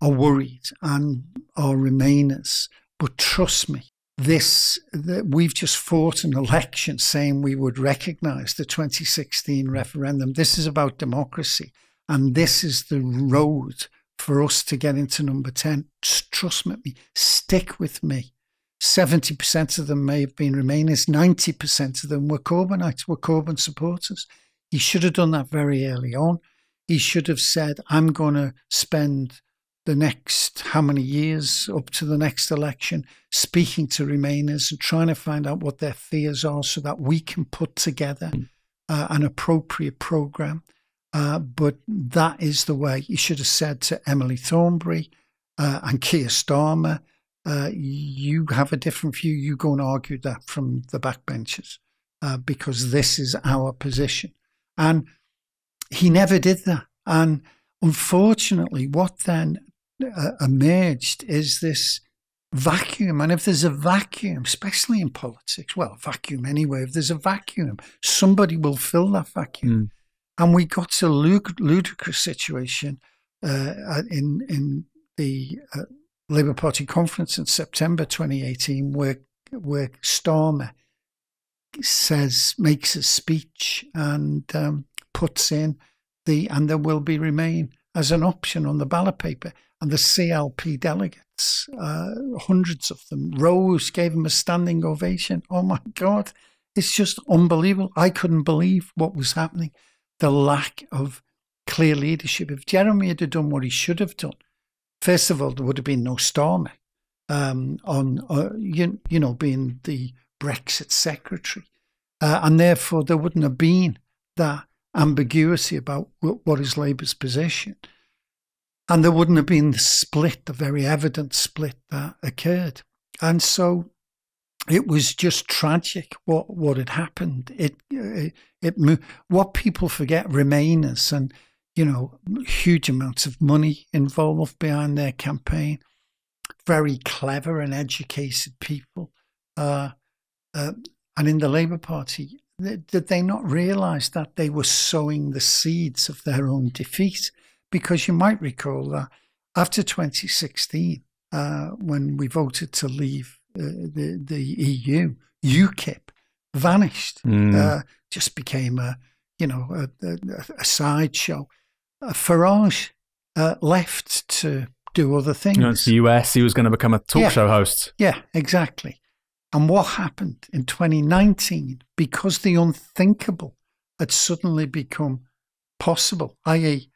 are worried and are Remainers, but trust me, this that we've just fought an election saying we would recognise the 2016 hmm. referendum. This is about democracy, and this is the road for us to get into number 10. Trust me, stick with me. 70% of them may have been Remainers, 90% of them were Corbynites, were Corbyn supporters. He should have done that very early on. He should have said, I'm going to spend the next how many years up to the next election speaking to Remainers and trying to find out what their fears are so that we can put together uh, an appropriate programme. Uh, but that is the way. You should have said to Emily Thornberry uh, and Keir Starmer, uh, you have a different view. You go and argue that from the backbenches uh, because this is our position. And he never did that. And unfortunately, what then uh, emerged is this vacuum. And if there's a vacuum, especially in politics, well, vacuum anyway, if there's a vacuum, somebody will fill that vacuum. Mm. And we got to a ludicrous situation uh, in in the uh, Labour Party conference in September 2018, where where Starmer says makes a speech and um, puts in the and there will be Remain as an option on the ballot paper, and the CLP delegates, uh, hundreds of them, rose, gave him a standing ovation. Oh my God, it's just unbelievable. I couldn't believe what was happening, the lack of clear leadership. If Jeremy had done what he should have done, first of all, there would have been no Starmer um, on, uh, you, you know, being the Brexit secretary. Uh, and therefore, there wouldn't have been that ambiguity about what is Labour's position. And there wouldn't have been the split, the very evident split that occurred. And so it was just tragic what, what had happened. It, it, it, what people forget Remainers and, you know, huge amounts of money involved behind their campaign, very clever and educated people. Uh, uh, and in the Labour Party, did they not realise that they were sowing the seeds of their own defeat? Because you might recall that after 2016, uh, when we voted to leave uh, the, the EU, UKIP vanished, mm. uh, just became a, you know, a, a, a sideshow. Uh, Farage uh, left to do other things. You know, it's the US. He was going to become a talk yeah. show host. Yeah, exactly. And what happened in 2019? Because the unthinkable had suddenly become possible, i.e.,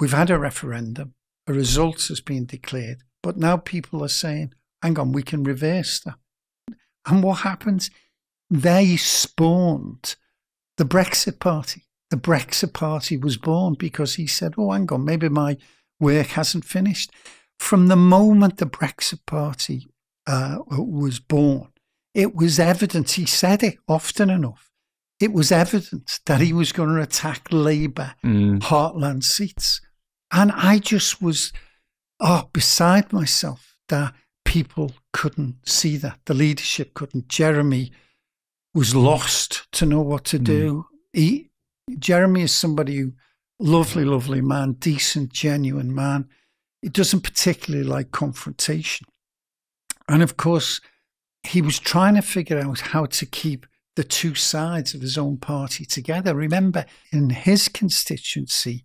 we've had a referendum, a result has been declared, but now people are saying, hang on, we can reverse that. And what happens? They spawned the Brexit Party. The Brexit Party was born because he said, oh, hang on, maybe my work hasn't finished. From the moment the Brexit Party uh, was born, it was evident, he said it often enough, it was evident that he was going to attack Labour mm. heartland seats. And I just was oh, beside myself that people couldn't see that. The leadership couldn't. Jeremy was lost to know what to mm. do. He, Jeremy is somebody who, lovely, lovely man, decent, genuine man. He doesn't particularly like confrontation. And of course, he was trying to figure out how to keep the two sides of his own party together. Remember, in his constituency,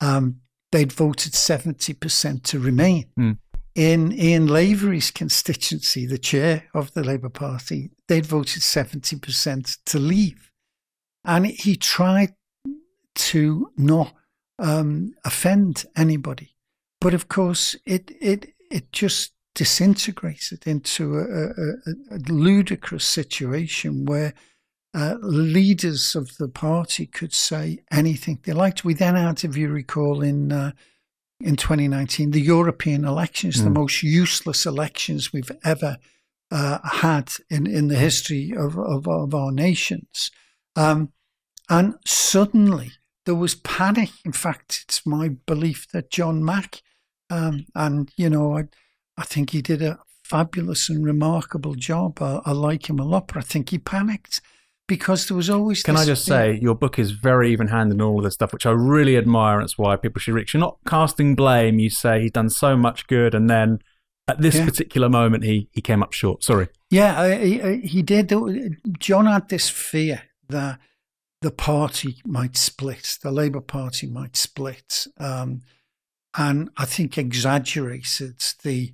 um, they'd voted 70% to remain. Mm. In Ian Lavery's constituency, the chair of the Labour Party, they'd voted 70% to leave. And he tried to not um, offend anybody. But of course, it, it, it just disintegrated into a, a, a ludicrous situation where uh, leaders of the party could say anything they liked. We then had, if you recall, in uh, in 2019, the European elections, Mm. the most useless elections we've ever uh, had in, in the history of, of, of our nations. Um, and suddenly there was panic. In fact, it's my belief that John Mack, um, and you know, I, I think he did a fabulous and remarkable job. I, I like him a lot, but I think he panicked because there was always. Can I just say, your book is very even handed in all of this stuff, which I really admire. And it's why people should read. You're not casting blame. You say he's done so much good, and then at this Yeah. particular moment, he he came up short. Sorry. Yeah, I, I, he did. John had this fear that the party might split, the Labour Party might split, um, and I think exaggerated the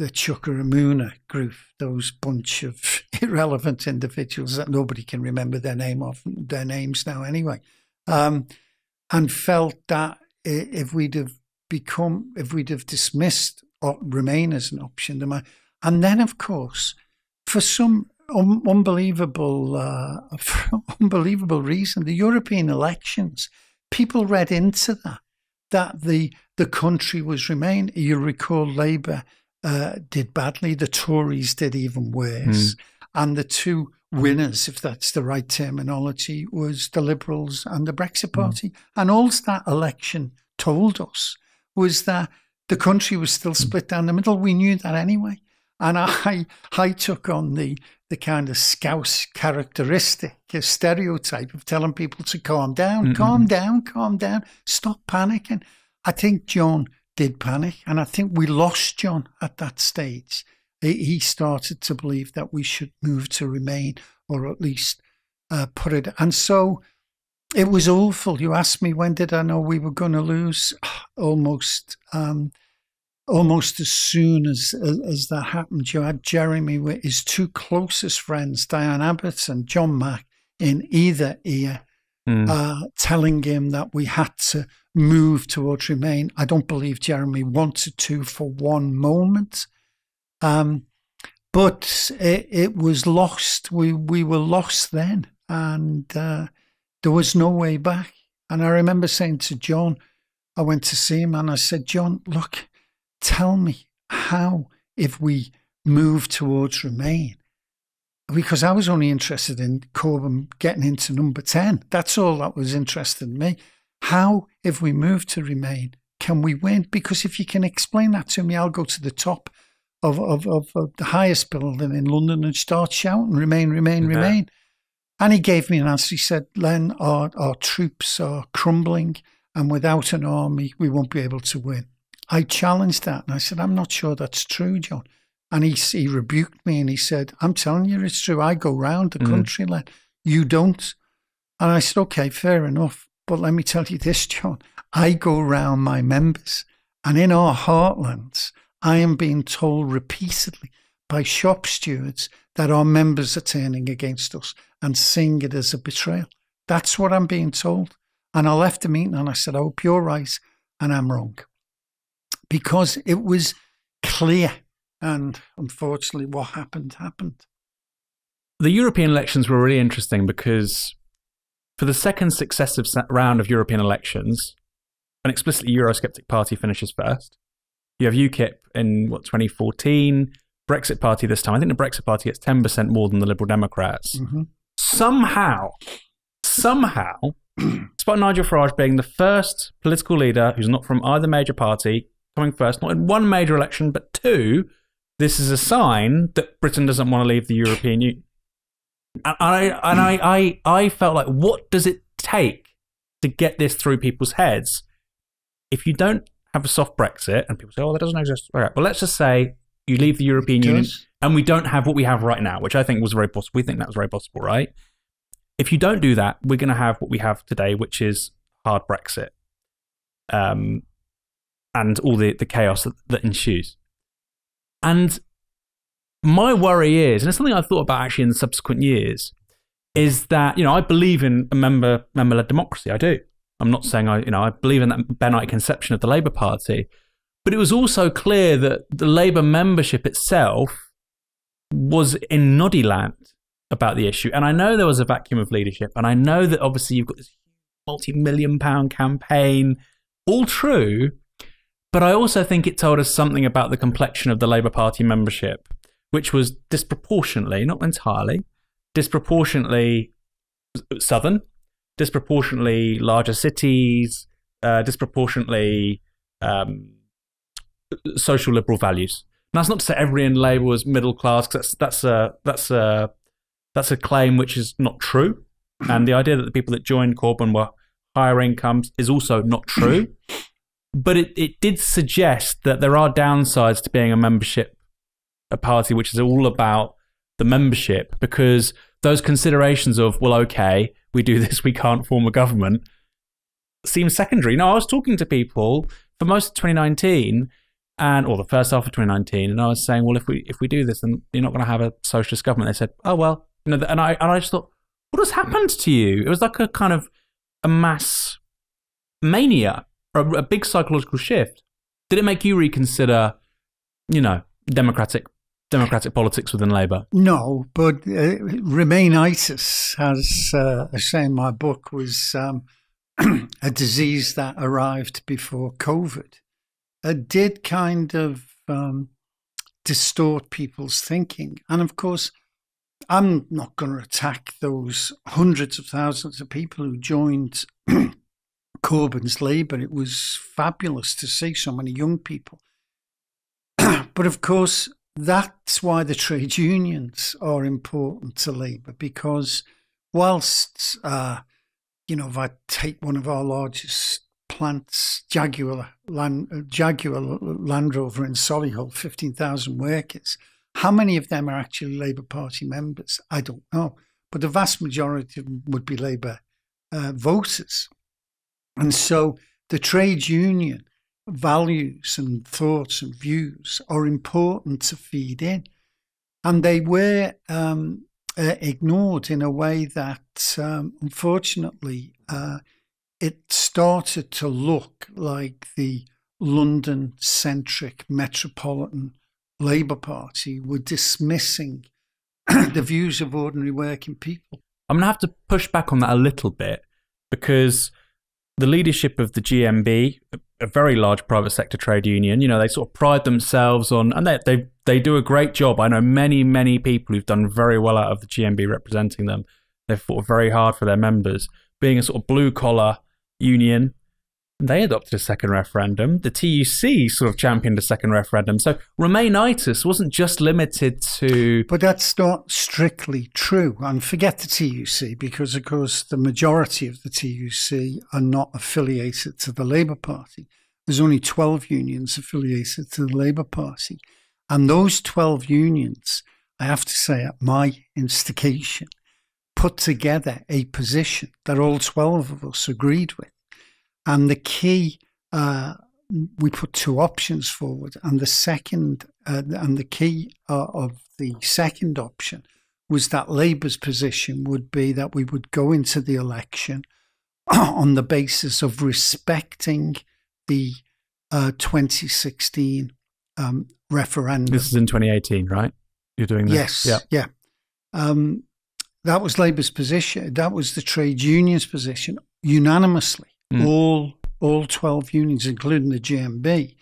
the Chuka Umunna group, those bunch of [LAUGHS] irrelevant individuals that nobody can remember their name of their names now anyway, um, and felt that if we'd have become, if we'd have dismissed remain as an option, and then of course for some un- unbelievable, uh, [LAUGHS] unbelievable reason, the European elections, people read into that that the the country was remain. You recall Labour uh, did badly, the Tories did even worse, hmm. and the two winners, if that's the right terminology, was the Liberals and the Brexit hmm. Party. And all that election told us was that the country was still hmm. split down the middle. We knew that anyway. And [LAUGHS] I, I took on the the kind of scouse characteristic, a stereotype of telling people to calm down, Mm-mm. calm down, calm down, stop panicking. I think John did panic, and I think we lost John at that stage. He started to believe that we should move to remain, or at least uh, put it. And so it was awful. You asked me when did I know we were going to lose? [SIGHS] Almost, um, almost as soon as, as as that happened. You had Jeremy with his two closest friends, Diane Abbott and John Mack, in either ear, Mm. uh, telling him that we had to move towards remain. I don't believe Jeremy wanted to for one moment. Um, but it, it was lost. We we were lost then, and uh, there was no way back. And I remember saying to John, I went to see him, and I said, John, look, tell me how if we move towards remain. Because I was only interested in Corbyn getting into number 10. That's all that was interested in me. How, if we move to remain, can we win? Because if you can explain that to me, I'll go to the top of, of, of, of the highest building in London and start shouting, remain, remain, Yeah. remain. And he gave me an answer. He said, Len, our, our troops are crumbling, and without an army, we won't be able to win. I challenged that and I said, I'm not sure that's true, John. And he, he rebuked me and he said, I'm telling you it's true. I go round the Mm. country, Len. You don't. And I said, okay, fair enough. But let me tell you this, John. I go round my members, and in our heartlands, I am being told repeatedly by shop stewards that our members are turning against us and seeing it as a betrayal. That's what I'm being told. And I left the meeting and I said, I hope you're right and I'm wrong. Because it was clear. And unfortunately, what happened, happened. the European elections were really interesting because for the second successive round of European elections, an explicitly Eurosceptic party finishes first. You have UKIP in what 2014, Brexit Party this time. I think the Brexit Party gets 10% more than the Liberal Democrats. Mhm. Somehow, somehow, [CLEARS THROAT] despite Nigel Farage being the first political leader who's not from either major party, coming first, not in one major election, but two, this is a sign that Britain doesn't want to leave the European Union. And I and I, I I felt like what does it take to get this through people's heads? If you don't have a soft Brexit and people say, Oh, that doesn't exist. All right, well let's just say you leave the European Union and we don't have what we have right now, which I think was very possible. We think that was very possible, right? If you don't do that, we're going to have what we have today, which is hard Brexit, um, and all the, the chaos that, that ensues. And my worry is, and it's something I've thought about actually in the subsequent years, is that you know I believe in a member member-led democracy. I do. I'm not saying I you know I believe in that Bennite conception of the Labour Party, but it was also clear that the Labour membership itself was in noddy land about the issue. And I know there was a vacuum of leadership, and I know that obviously you've got this multi-million pound campaign, all true. But I also think it told us something about the complexion of the Labour Party membership, which was disproportionately, not entirely, disproportionately southern, disproportionately larger cities, uh, disproportionately um, social liberal values. And that's not to say everybody in Labour was middle class, because that's that's a that's a that's a claim which is not true. And the idea that the people that joined Corbyn were higher incomes is also not true. [CLEARS THROAT] but it, it did suggest that there are downsides to being a membership a party which is all about the membership because those considerations of well okay we do [LAUGHS] this we can't form a government seem secondary. No i was talking to people for most of 2019 and or the first half of 2019 and i was saying well if we if we do this then you're not going to have a socialist government. They said oh well you know and i and i just thought what has happened to you? It was like a kind of a mass mania a, a big psychological shift. Did it make you reconsider, you know, democratic democratic politics within Labour? No, but uh, Remainitis, as uh, I say in my book, was um, [CLEARS THROAT] a disease that arrived before COVID. It did kind of um, distort people's thinking. And of course, I'm not going to attack those hundreds of thousands of people who joined [CLEARS THROAT] Corbyn's Labour. It was fabulous to see so many young people. [CLEARS THROAT] but of course, that's why the trade unions are important to Labour because whilst, uh, you know, if I take one of our largest plants, Jaguar Land, Jaguar Land Rover in Solihull, 15,000 workers, how many of them are actually Labour Party members? I don't know. But the vast majority of them would be Labour uh, voters. And so the trade union values and thoughts and views are important to feed in. And they were um, uh, ignored in a way that, um, unfortunately, uh, it started to look like the London centric metropolitan Labour Party were dismissing [COUGHS] the views of ordinary working people. I'm going to have to push back on that a little bit because the leadership of the GMB, a very large private sector trade union, you know, they sort of pride themselves on, and they, they, they do a great job. I know many, many people who've done very well out of the GMB representing them. They've fought very hard for their members. Being a sort of blue collar union, they adopted a second referendum. The TUC sort of championed a second referendum. So Remainitis wasn't just limited to. But that's not strictly true. And forget the TUC because, of course, the majority of the TUC are not affiliated to the Labour Party. There's only 12 unions affiliated to the Labour Party. And those 12 unions, I have to say, at my instigation, put together a position that all 12 of us agreed with and the key, uh, we put two options forward, and the second, uh, and the key uh, of the second option was that Labour's position would be that we would go into the election [CLEARS THROAT] on the basis of respecting the uh, 2016 um, referendum. This is in 2018, right? You're doing this? Yes. Yeah. Yeah. Um, that was Labour's position. That was the trade union's position unanimously. Mm. All all 12 unions, including the GMB,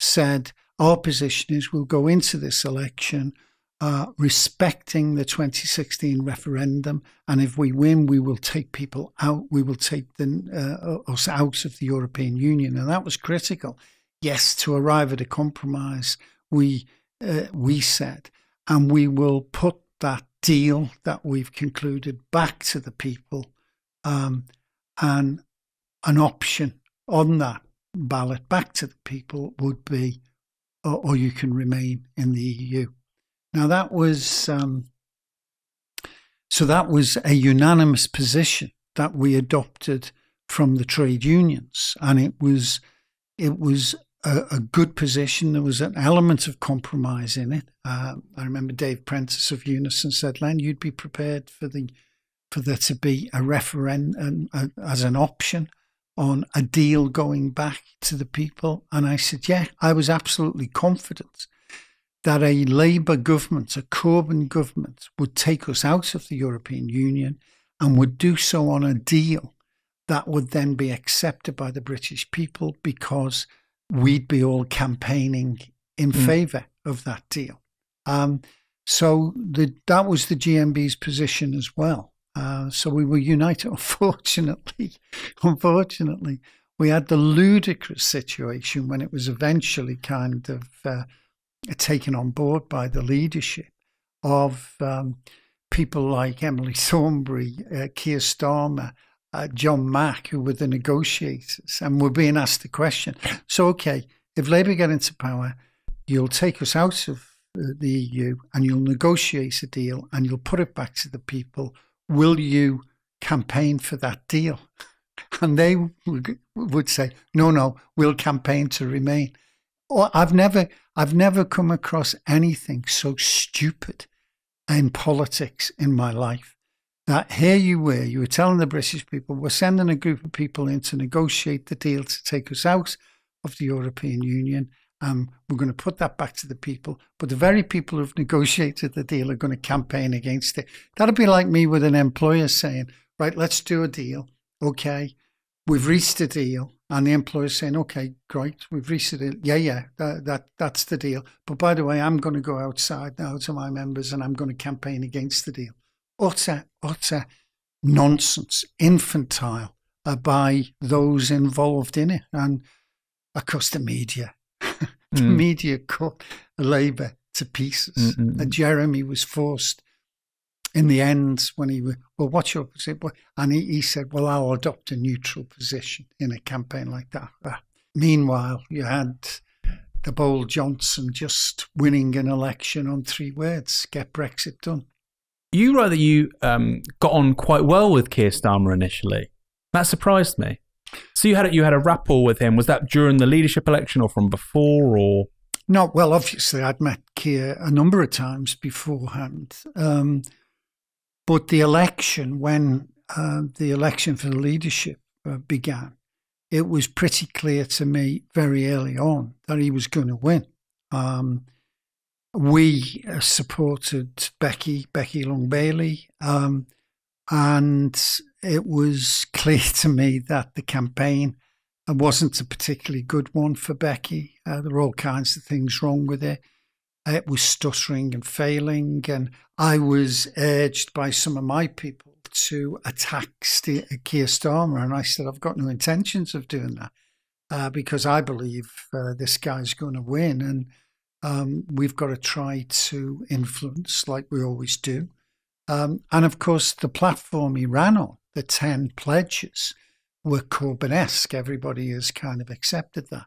said our position is we'll go into this election uh, respecting the 2016 referendum, and if we win, we will take people out. We will take the, uh, us out of the European Union, and that was critical. Yes, to arrive at a compromise, we uh, we said, and we will put that deal that we've concluded back to the people, um, and an option on that ballot back to the people would be, or, or you can remain in the EU. Now that was um, so that was a unanimous position that we adopted from the trade unions, and it was it was a, a good position. There was an element of compromise in it. Uh, I remember Dave Prentis of Unison said, "Len, you'd be prepared for the for there to be a referendum uh, as an option." On a deal going back to the people. And I said, yeah, I was absolutely confident that a Labour government, a Corbyn government, would take us out of the European Union and would do so on a deal that would then be accepted by the British people because we'd be all campaigning in Mm. favour of that deal. Um, so the, that was the GMB's position as well. Uh, so we were united. [LAUGHS] Unfortunately, unfortunately, we had the ludicrous situation when it was eventually kind of uh, taken on board by the leadership of um, people like Emily Thornberry, uh, Keir Starmer, uh, John Mack, who were the negotiators, and were being asked the question. So, okay, if Labour get into power, you'll take us out of uh, the EU and you'll negotiate a deal and you'll put it back to the people. Will you campaign for that deal? [LAUGHS] And they would say, no, no, we'll campaign to remain. Or I've never, I've never come across anything so stupid in politics in my life. That here you were, you were telling the British people, we're sending a group of people in to negotiate the deal to take us out of the European Union. Um, we're going to put that back to the people. But the very people who've negotiated the deal are going to campaign against it. That'd be like me with an employer saying, right, let's do a deal. Okay, we've reached a deal. And the employer's saying, okay, great, we've reached a deal. Yeah, yeah, that, that that's the deal. But by the way, I'm going to go outside now to my members and I'm going to campaign against the deal. Utter, utter nonsense, infantile uh, by those involved in it. And of course, the media, the Mm. media cut Labour to pieces. Mm, mm, And. Jeremy was forced in the end when he was, well, what's your position? And he, he said, well, I'll adopt a neutral position in a campaign like that. Meanwhile, you had the bold Johnson just winning an election on three words get Brexit done. You write that you um, got on quite well with Keir Starmer initially. That surprised me. So you had a, you had a rapport with him. Was that during the leadership election or from before? Or No, well, obviously, I'd met Keir a number of times beforehand. Um, but the election, when uh, the election for the leadership uh, began, it was pretty clear to me very early on that he was going to win. Um, we uh, supported Becky, Becky Long Bailey, um, and it was clear to me that the campaign wasn't a particularly good one for Becky. Uh, there were all kinds of things wrong with it. It was stuttering and failing, and I was urged by some of my people to attack St- Keir Starmer, and I said I've got no intentions of doing that uh, because I believe uh, this guy's going to win, and um, we've got to try to influence like we always do. Um, and of course, the platform he ran on, the 10 pledges, were Corbynesque. Everybody has kind of accepted that.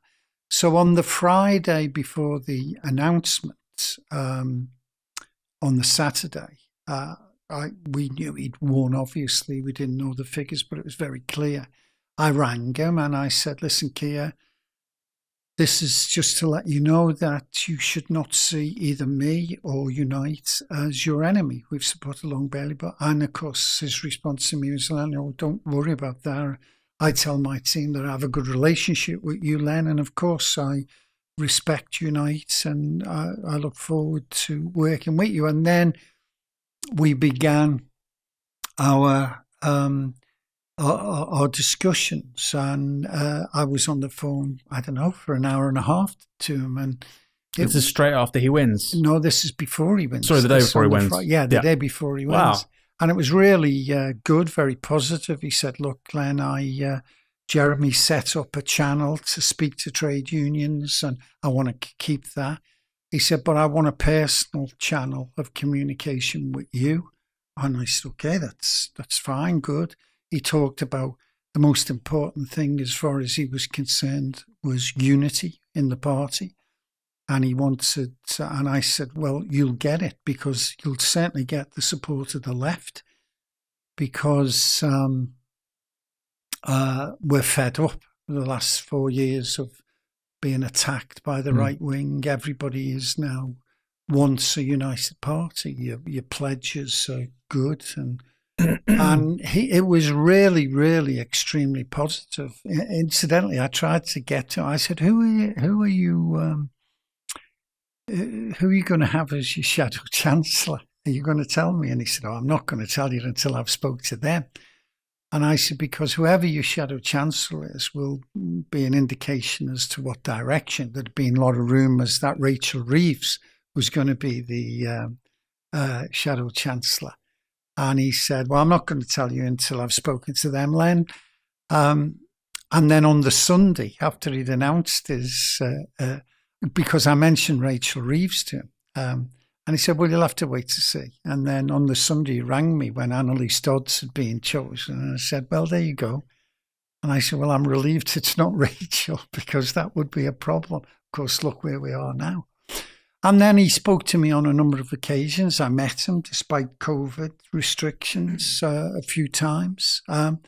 So on the Friday before the announcement, um, on the Saturday, uh, I, we knew he'd won, obviously. We didn't know the figures, but it was very clear. I rang him and I said, Listen, Keir, this is just to let you know that you should not see either me or Unite as your enemy. We've supported Long Bailey, but and of course his response to me was, "No, don't worry about that. I tell my team that I have a good relationship with you, Len, and of course I respect Unite, and I, I look forward to working with you." And then we began our um, our, our, our discussions, and uh, I was on the phone. I don't know for an hour and a half to him, and it this is straight after he wins. no, this is before he wins. Sorry, the day This before he wins. Yeah, the Yeah. day before he wins. Wow. And it was really uh, good, very positive. He said, "Look, Len, I uh, Jeremy set up a channel to speak to trade unions, and I want to keep that." He said, "But I want a personal channel of communication with you." And I said, "Okay, that's that's fine, good." He talked about the most important thing, as far as he was concerned, was unity in the party and he wanted to, and I said, well, you'll get it because you'll certainly get the support of the left because um, uh, we're fed up the last four years of being attacked by the Mm. right wing. Everybody is now wants a united party. Your, your pledges are good and and he it was really really extremely positive incidentally i tried to get to i said who are you who are you um, uh, who are you going to have as your shadow [LAUGHS] chancellor are you going to tell me and he said oh i'm not going to tell you until i've spoke to them And I said, because whoever your shadow chancellor is will be an indication as to what direction. There'd been a lot of rumours that Rachel Reeves was going to be the um, uh, shadow chancellor. And he said, Well, I'm not going to tell you until I've spoken to them, Len. Um, and then on the Sunday, after he'd announced his, uh, uh, because I mentioned Rachel Reeves to him, um, and he said, Well, you'll have to wait to see. And then on the Sunday, he rang me when Anneliese Dodds had been chosen. And I said, Well, there you go. And I said, Well, I'm relieved it's not [LAUGHS] Rachel because that would be a problem. Of course, look where we are now. And then he spoke to me on a number of occasions. I met him despite COVID restrictions uh, a few times. Um,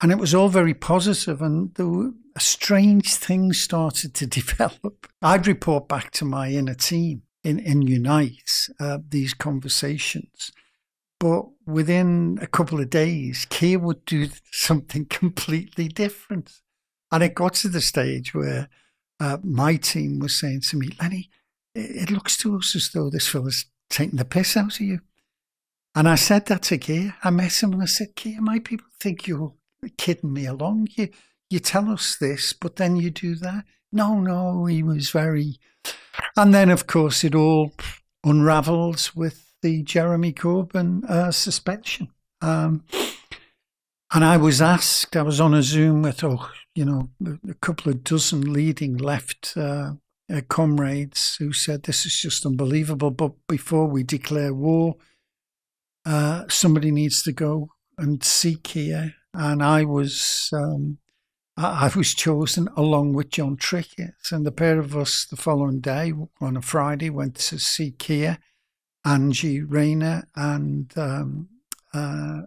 and it was all very positive. positive, and there were, strange things started to [LAUGHS] develop. I'd report back to my inner team in, in Unite uh, these conversations. But within a couple of days, Keir would do [LAUGHS] something completely different. And it got to the stage where uh, my team was saying to me, Lenny, it, looks to us as though this fella's taking the piss out of you. And I said that to Keir. I met him and I said, Keir, my people think you're kidding me along. You, you tell us this, but then you do that. No, no, he was very and then, of course, it all unravels with the Jeremy Corbyn uh, suspension. Um, and I was asked, I was on a Zoom with, oh, you know, a couple of dozen leading left uh, uh, comrades who said, this is just unbelievable. But before we declare war, uh, somebody needs to go and see Keir. And I was um, I was chosen along with Jon Trickett. And the pair of us the following day, on a Friday, went to see Keir, Angie Rayner, and um, uh,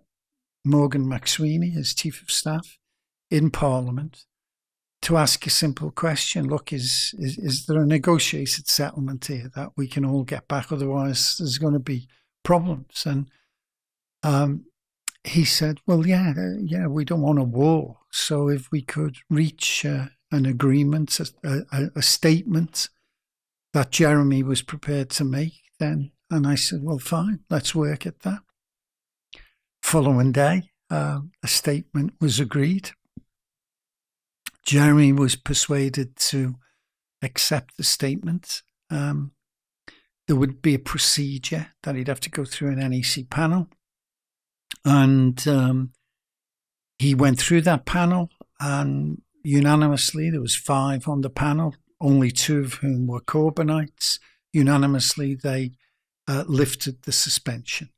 Morgan McSweeney as Chief of Staff in Parliament to ask a simple question look, is, is, is there a negotiated settlement here that we can all get back? Otherwise, there's going to be problems. And um, he said, "Well, yeah, yeah, we don't want a war. So if we could reach uh, an agreement, a, a, a, statement that Jeremy was prepared to make, then." And I said, "Well, fine, let's work at that." Following day, uh, a statement was agreed. Jeremy was persuaded to accept the statement. Um, there would be a procedure that he'd have to go through an NEC panel and um, he went through that panel, and unanimously, there was five on the panel, only two of whom were Corbynites. Unanimously, they uh, lifted the suspension.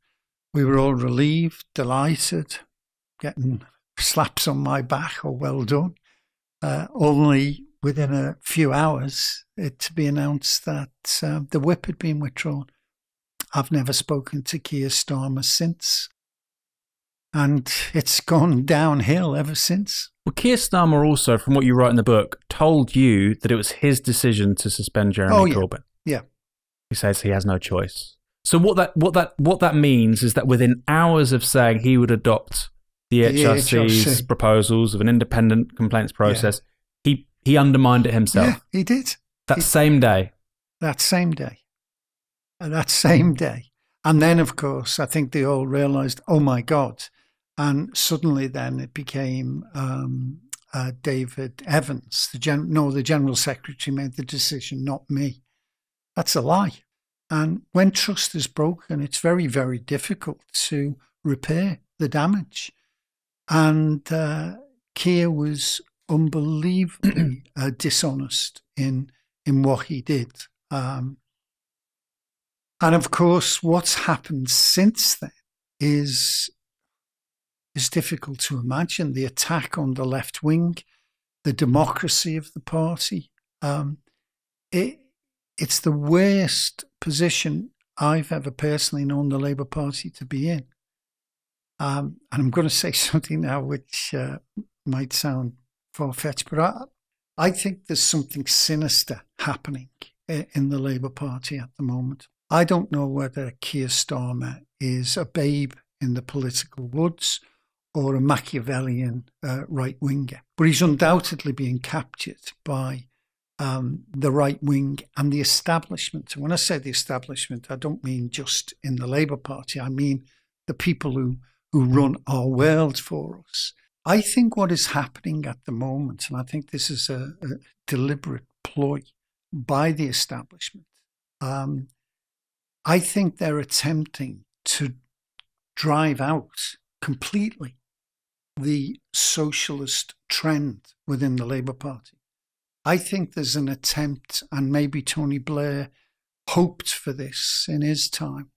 We were all relieved, delighted, getting slaps on my back or well done. Uh, only within a few hours, it to be announced that uh, the whip had been withdrawn. I've never spoken to Keir Starmer since and it's gone downhill ever since. Well, Keir Starmer also, from what you write in the book, told you that it was his decision to suspend Jeremy oh, yeah. Corbyn. Yeah. He says he has no choice. So what that what that what that means is that within hours of saying he would adopt the HRC's HRC. proposals of an independent complaints process, yeah. he he undermined it himself. Yeah, he did. That he, same day. That same day. That same day. And then, of course, I think they all realised, oh my God, and suddenly, then it became um, uh, David Evans. The gen- no, the general secretary made the decision, not me. That's a lie. And when trust is broken, it's very, very difficult to repair the damage. And uh, Keir was unbelievably [CLEARS THROAT] uh, dishonest in in what he did. Um, and of course, what's happened since then is is difficult to imagine. The attack on the left wing, the democracy of the party. Um, it, it's the worst position I've ever personally known the Labour Party to be in. Um, and I'm going to say [LAUGHS] something now which uh, might sound far fetched, but I, I think there's something sinister happening in the Labour Party at the moment. I don't know whether Keir Starmer is a babe in the political woods or a Machiavellian uh, right winger. But he's undoubtedly being captured by um, the right wing and the establishment. And when I say the establishment, I don't mean just in the Labour Party, I mean the people who, who run our world for us. I think what is happening at the moment, and I think this is a, a deliberate ploy by the establishment, um, I think they're attempting to drive out completely the socialist trend within the Labour Party. I think there's an attempt, and maybe Tony Blair hoped for this in his time,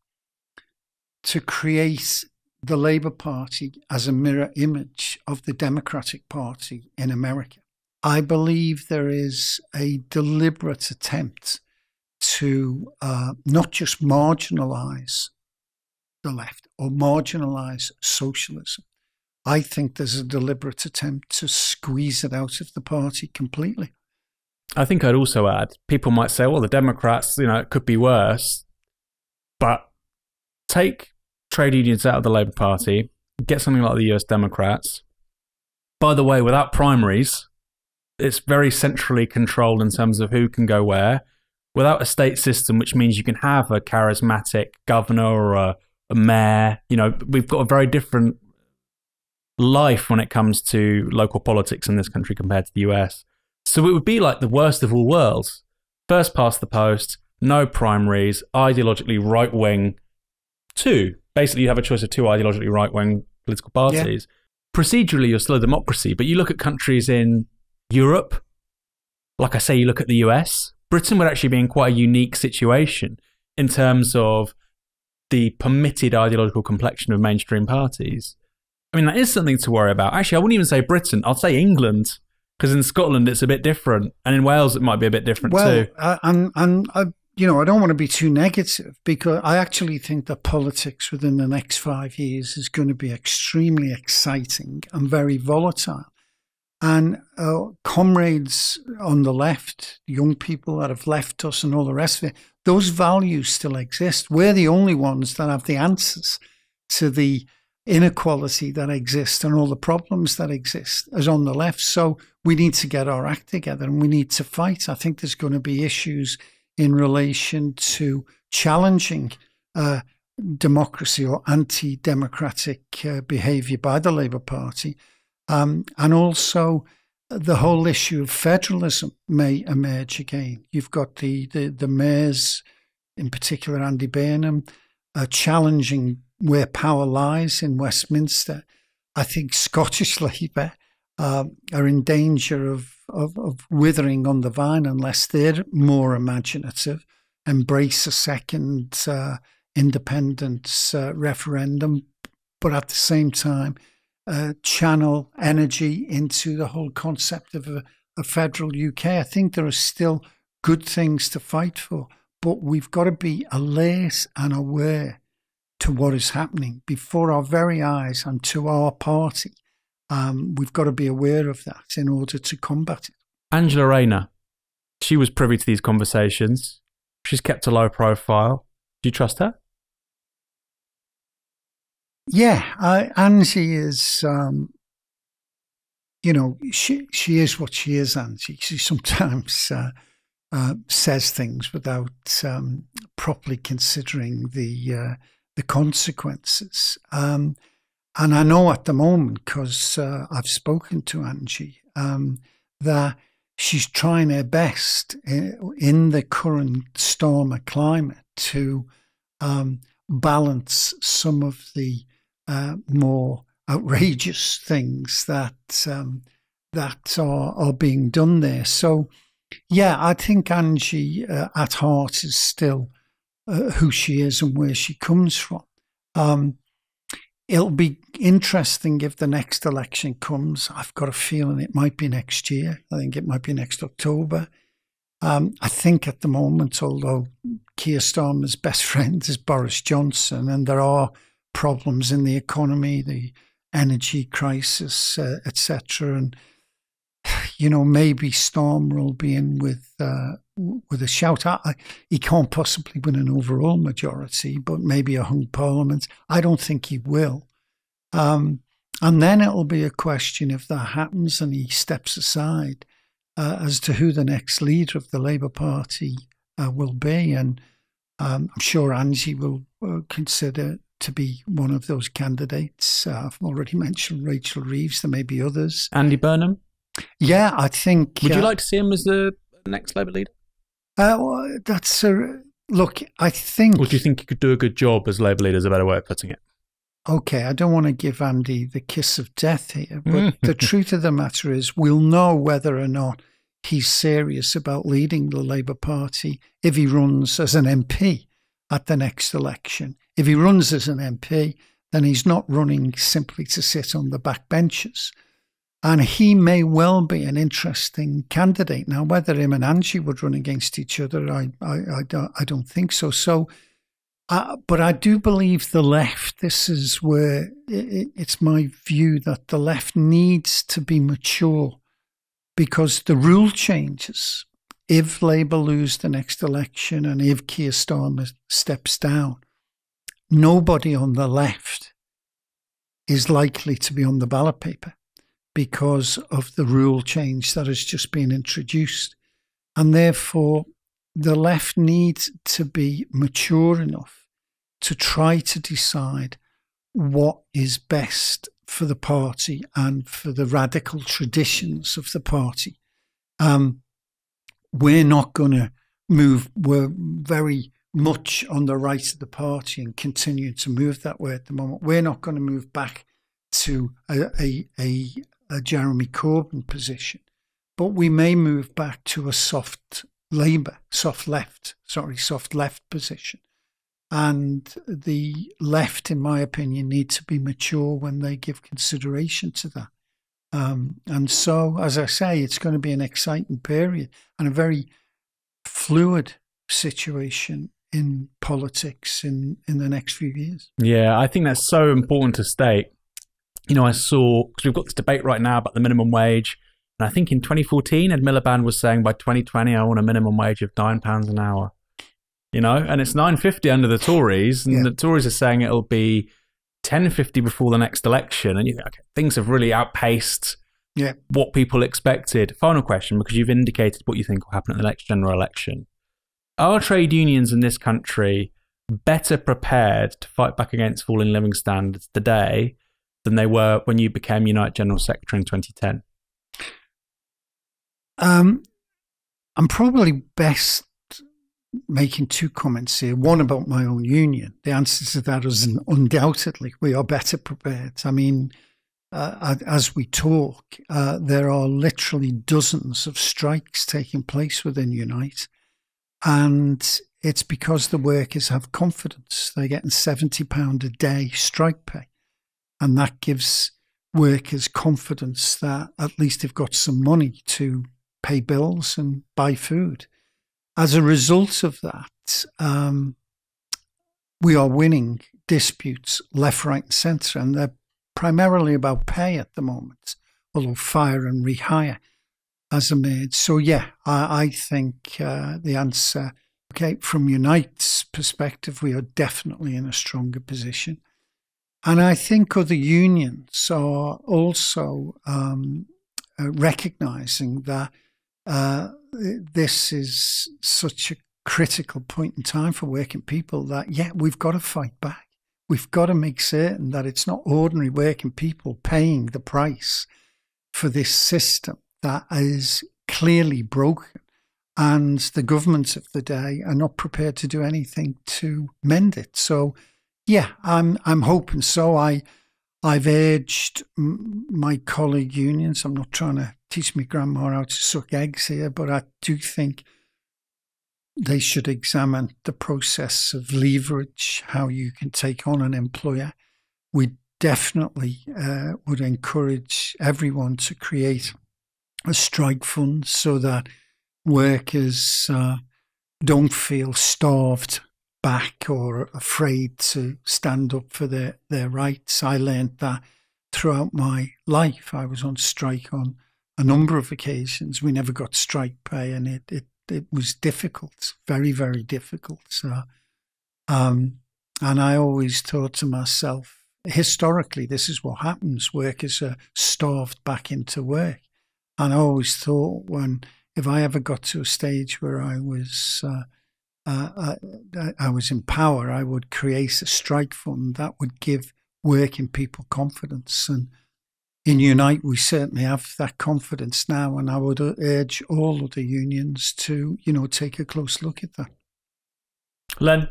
to create the Labour Party as a mirror image of the Democratic Party in America. I believe there is a deliberate attempt to uh, not just marginalize the left or marginalize socialism. I think there's a deliberate attempt to squeeze it out of the party completely. I think I'd also add people might say, well, the Democrats, you know, it could be worse. But take trade unions out of the Labour Party, get something like the US Democrats. By the way, without primaries, it's very centrally controlled in terms of who can go where. Without a state system, which means you can have a charismatic governor or a, a mayor, you know, we've got a very different life when it comes to local politics in this country compared to the US. So it would be like the worst of all worlds. First past the post, no primaries, ideologically right wing. Two, basically, you have a choice of two ideologically right wing political parties. Yeah. Procedurally, you're still a democracy, but you look at countries in Europe, like I say, you look at the US, Britain would actually be in quite a unique situation in terms of the permitted ideological complexion of mainstream parties. I mean, that is something to worry about. Actually, I wouldn't even say Britain, I'll say England because in Scotland it's a bit different, and in Wales it might be a bit different well, too. Uh, and and I, you know, I don't want to be too negative because I actually think that politics within the next five years is going to be extremely exciting and very volatile. And uh, comrades on the left, young people that have left us, and all the rest of it, those values still exist. We're the only ones that have the answers to the inequality that exists and all the problems that exist as on the left. So we need to get our act together and we need to fight. I think there's going to be issues in relation to challenging uh, democracy or anti democratic uh, behaviour by the Labour Party. Um, and also, the whole issue of federalism may emerge again. You've got the, the, the mayors, in particular Andy Burnham, uh, challenging where power lies in Westminster. I think Scottish [LAUGHS] Labour uh, are in danger of, of, of, withering on the vine unless they're more imaginative, embrace a second uh, independence uh, referendum, but at the same time, uh, channel energy into the whole concept of a, a federal UK. I think there are still good things to fight for, but we've got to be alert and aware to what is happening before our very eyes and to our party. Um, we've got to be aware of that in order to combat it. Angela Rayner, she was privy to these conversations. She's kept a low profile. Do you trust her? Yeah, I, Angie is, um, you know, she she is what she is, Angie. She sometimes uh, uh, says things without um, properly considering the uh, the consequences. Um, and I know at the moment, because uh, I've spoken to Angie, um, that she's trying her best in, in the current Starmer climate to um, balance some of the uh, more outrageous things that um, that are, are being done there. So, yeah, I think Angie uh, at heart is still uh, who she is and where she comes from. Um, it'll be interesting if the next election comes. I've got a feeling it might be next year. I think it might be next October. Um, I think at the moment, although Keir Starmer's best [LAUGHS] friend is Boris Johnson, and there are problems in the economy, the energy crisis, uh, etc., and [SIGHS] you know maybe Starmer will be in with uh, with a shout. I, he can't possibly win an overall majority, but maybe a hung parliament. I don't think he will. Um, and then it'll be a question if that happens and he steps aside uh, as to who the next leader of the Labour Party uh, will be. And um, I'm sure Angie will uh, consider to be one of those candidates. Uh, I've already mentioned Rachel Reeves. There may be others. Andy Burnham. Yeah, I think. Would you uh, like to see him as the next Labour leader? Uh, well, that's a look. I think. Or do you think he could do a good job as Labour leader? Is a better way of putting it. Okay, I don't want to give Andy the kiss of death here, but the truth of the matter is, we'll know whether or not he's serious about leading the Labour Party if he runs as an MP at the next election. If he runs as an MP, then he's not running simply to sit on the back benches. And he may well be an interesting candidate. Now, whether him and Angie would run against each other, I, I, I, don't, I don't think so. So, uh, but I do believe the left, this is where it, it's my view that the left needs to be mature because the rule changes. If Labour lose the next election and if Keir Starmer steps down, nobody on the left is likely to be on the ballot paper because of the rule change that has just been introduced. And therefore, the left needs to be mature enough to try to decide what is best for the party and for the radical traditions of the party. Um, we're not going to move, we're very much on the right of the party and continue to move that way at the moment. We're not going to move back to a, a, a, a Jeremy Corbyn position, but we may move back to a soft Labour, soft left, sorry, soft left position. And the left, in my opinion, need to be mature when they give consideration to that. Um, and so, as I say, it's going to be an exciting period and a very fluid situation in politics in, in the next few years. Yeah, I think that's so important to state. You know, I saw, because we've got this debate right now about the minimum wage. And I think in 2014, Ed Miliband was saying by 2020, I want a minimum wage of £9 an hour. You know, and it's 9.50 under the Tories. And Yeah. the Tories are saying it'll be 10.50 before the next election. And you think, okay, things have really outpaced Yeah. what people expected. Final question, because you've indicated what you think will happen at the next general election. Are trade unions in this country better prepared to fight back against falling living standards today than they were when you became Unite General Secretary in 2010? Um, I'm probably best making two comments here. One about my own union. The answer to that is undoubtedly we are better prepared. I mean, uh, as we talk, uh, there are literally dozens of strikes taking place within Unite. And it's because the workers have confidence. They're getting £70 a day strike pay. And that gives workers confidence that at least they've got some money to pay bills and buy food. As a result of that, um, we are winning disputes left, right, and centre, and they're primarily about pay at the moment, although fire and rehire has emerged. So, yeah, I, I think uh, the answer, okay, from Unite's perspective, we are definitely in a stronger position. And I think other unions are also um, uh, recognizing that uh, this is such a critical point in time for working people that, yeah, we've got to fight back. We've got to make certain that it's not ordinary working people paying the price for this system that is clearly broken. And the governments of the day are not prepared to do anything to mend it. So, yeah, I'm I'm hoping so. I I've urged my colleague unions. I'm not trying to teach my grandma how to suck eggs here, but I do think they should examine the process of leverage, how you can take on an employer. We definitely uh, would encourage everyone to create a strike fund so that workers uh, don't feel starved back or afraid to stand up for their, their rights. I learned that throughout my life. I was on strike on a number of occasions. We never got strike pay, and it it, it was difficult, very very difficult. So, um, and I always thought to myself, historically, this is what happens: workers are starved back into work. And I always thought when if I ever got to a stage where I was uh, uh, I, I was in power, I would create a strike fund that would give working people confidence. And in Unite, we certainly have that confidence now. And I would urge all of the unions to, you know, take a close look at that. Len,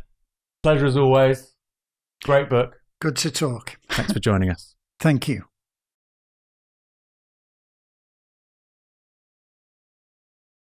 pleasure as always. Great book. Good to talk. Thanks for joining us. Thank you.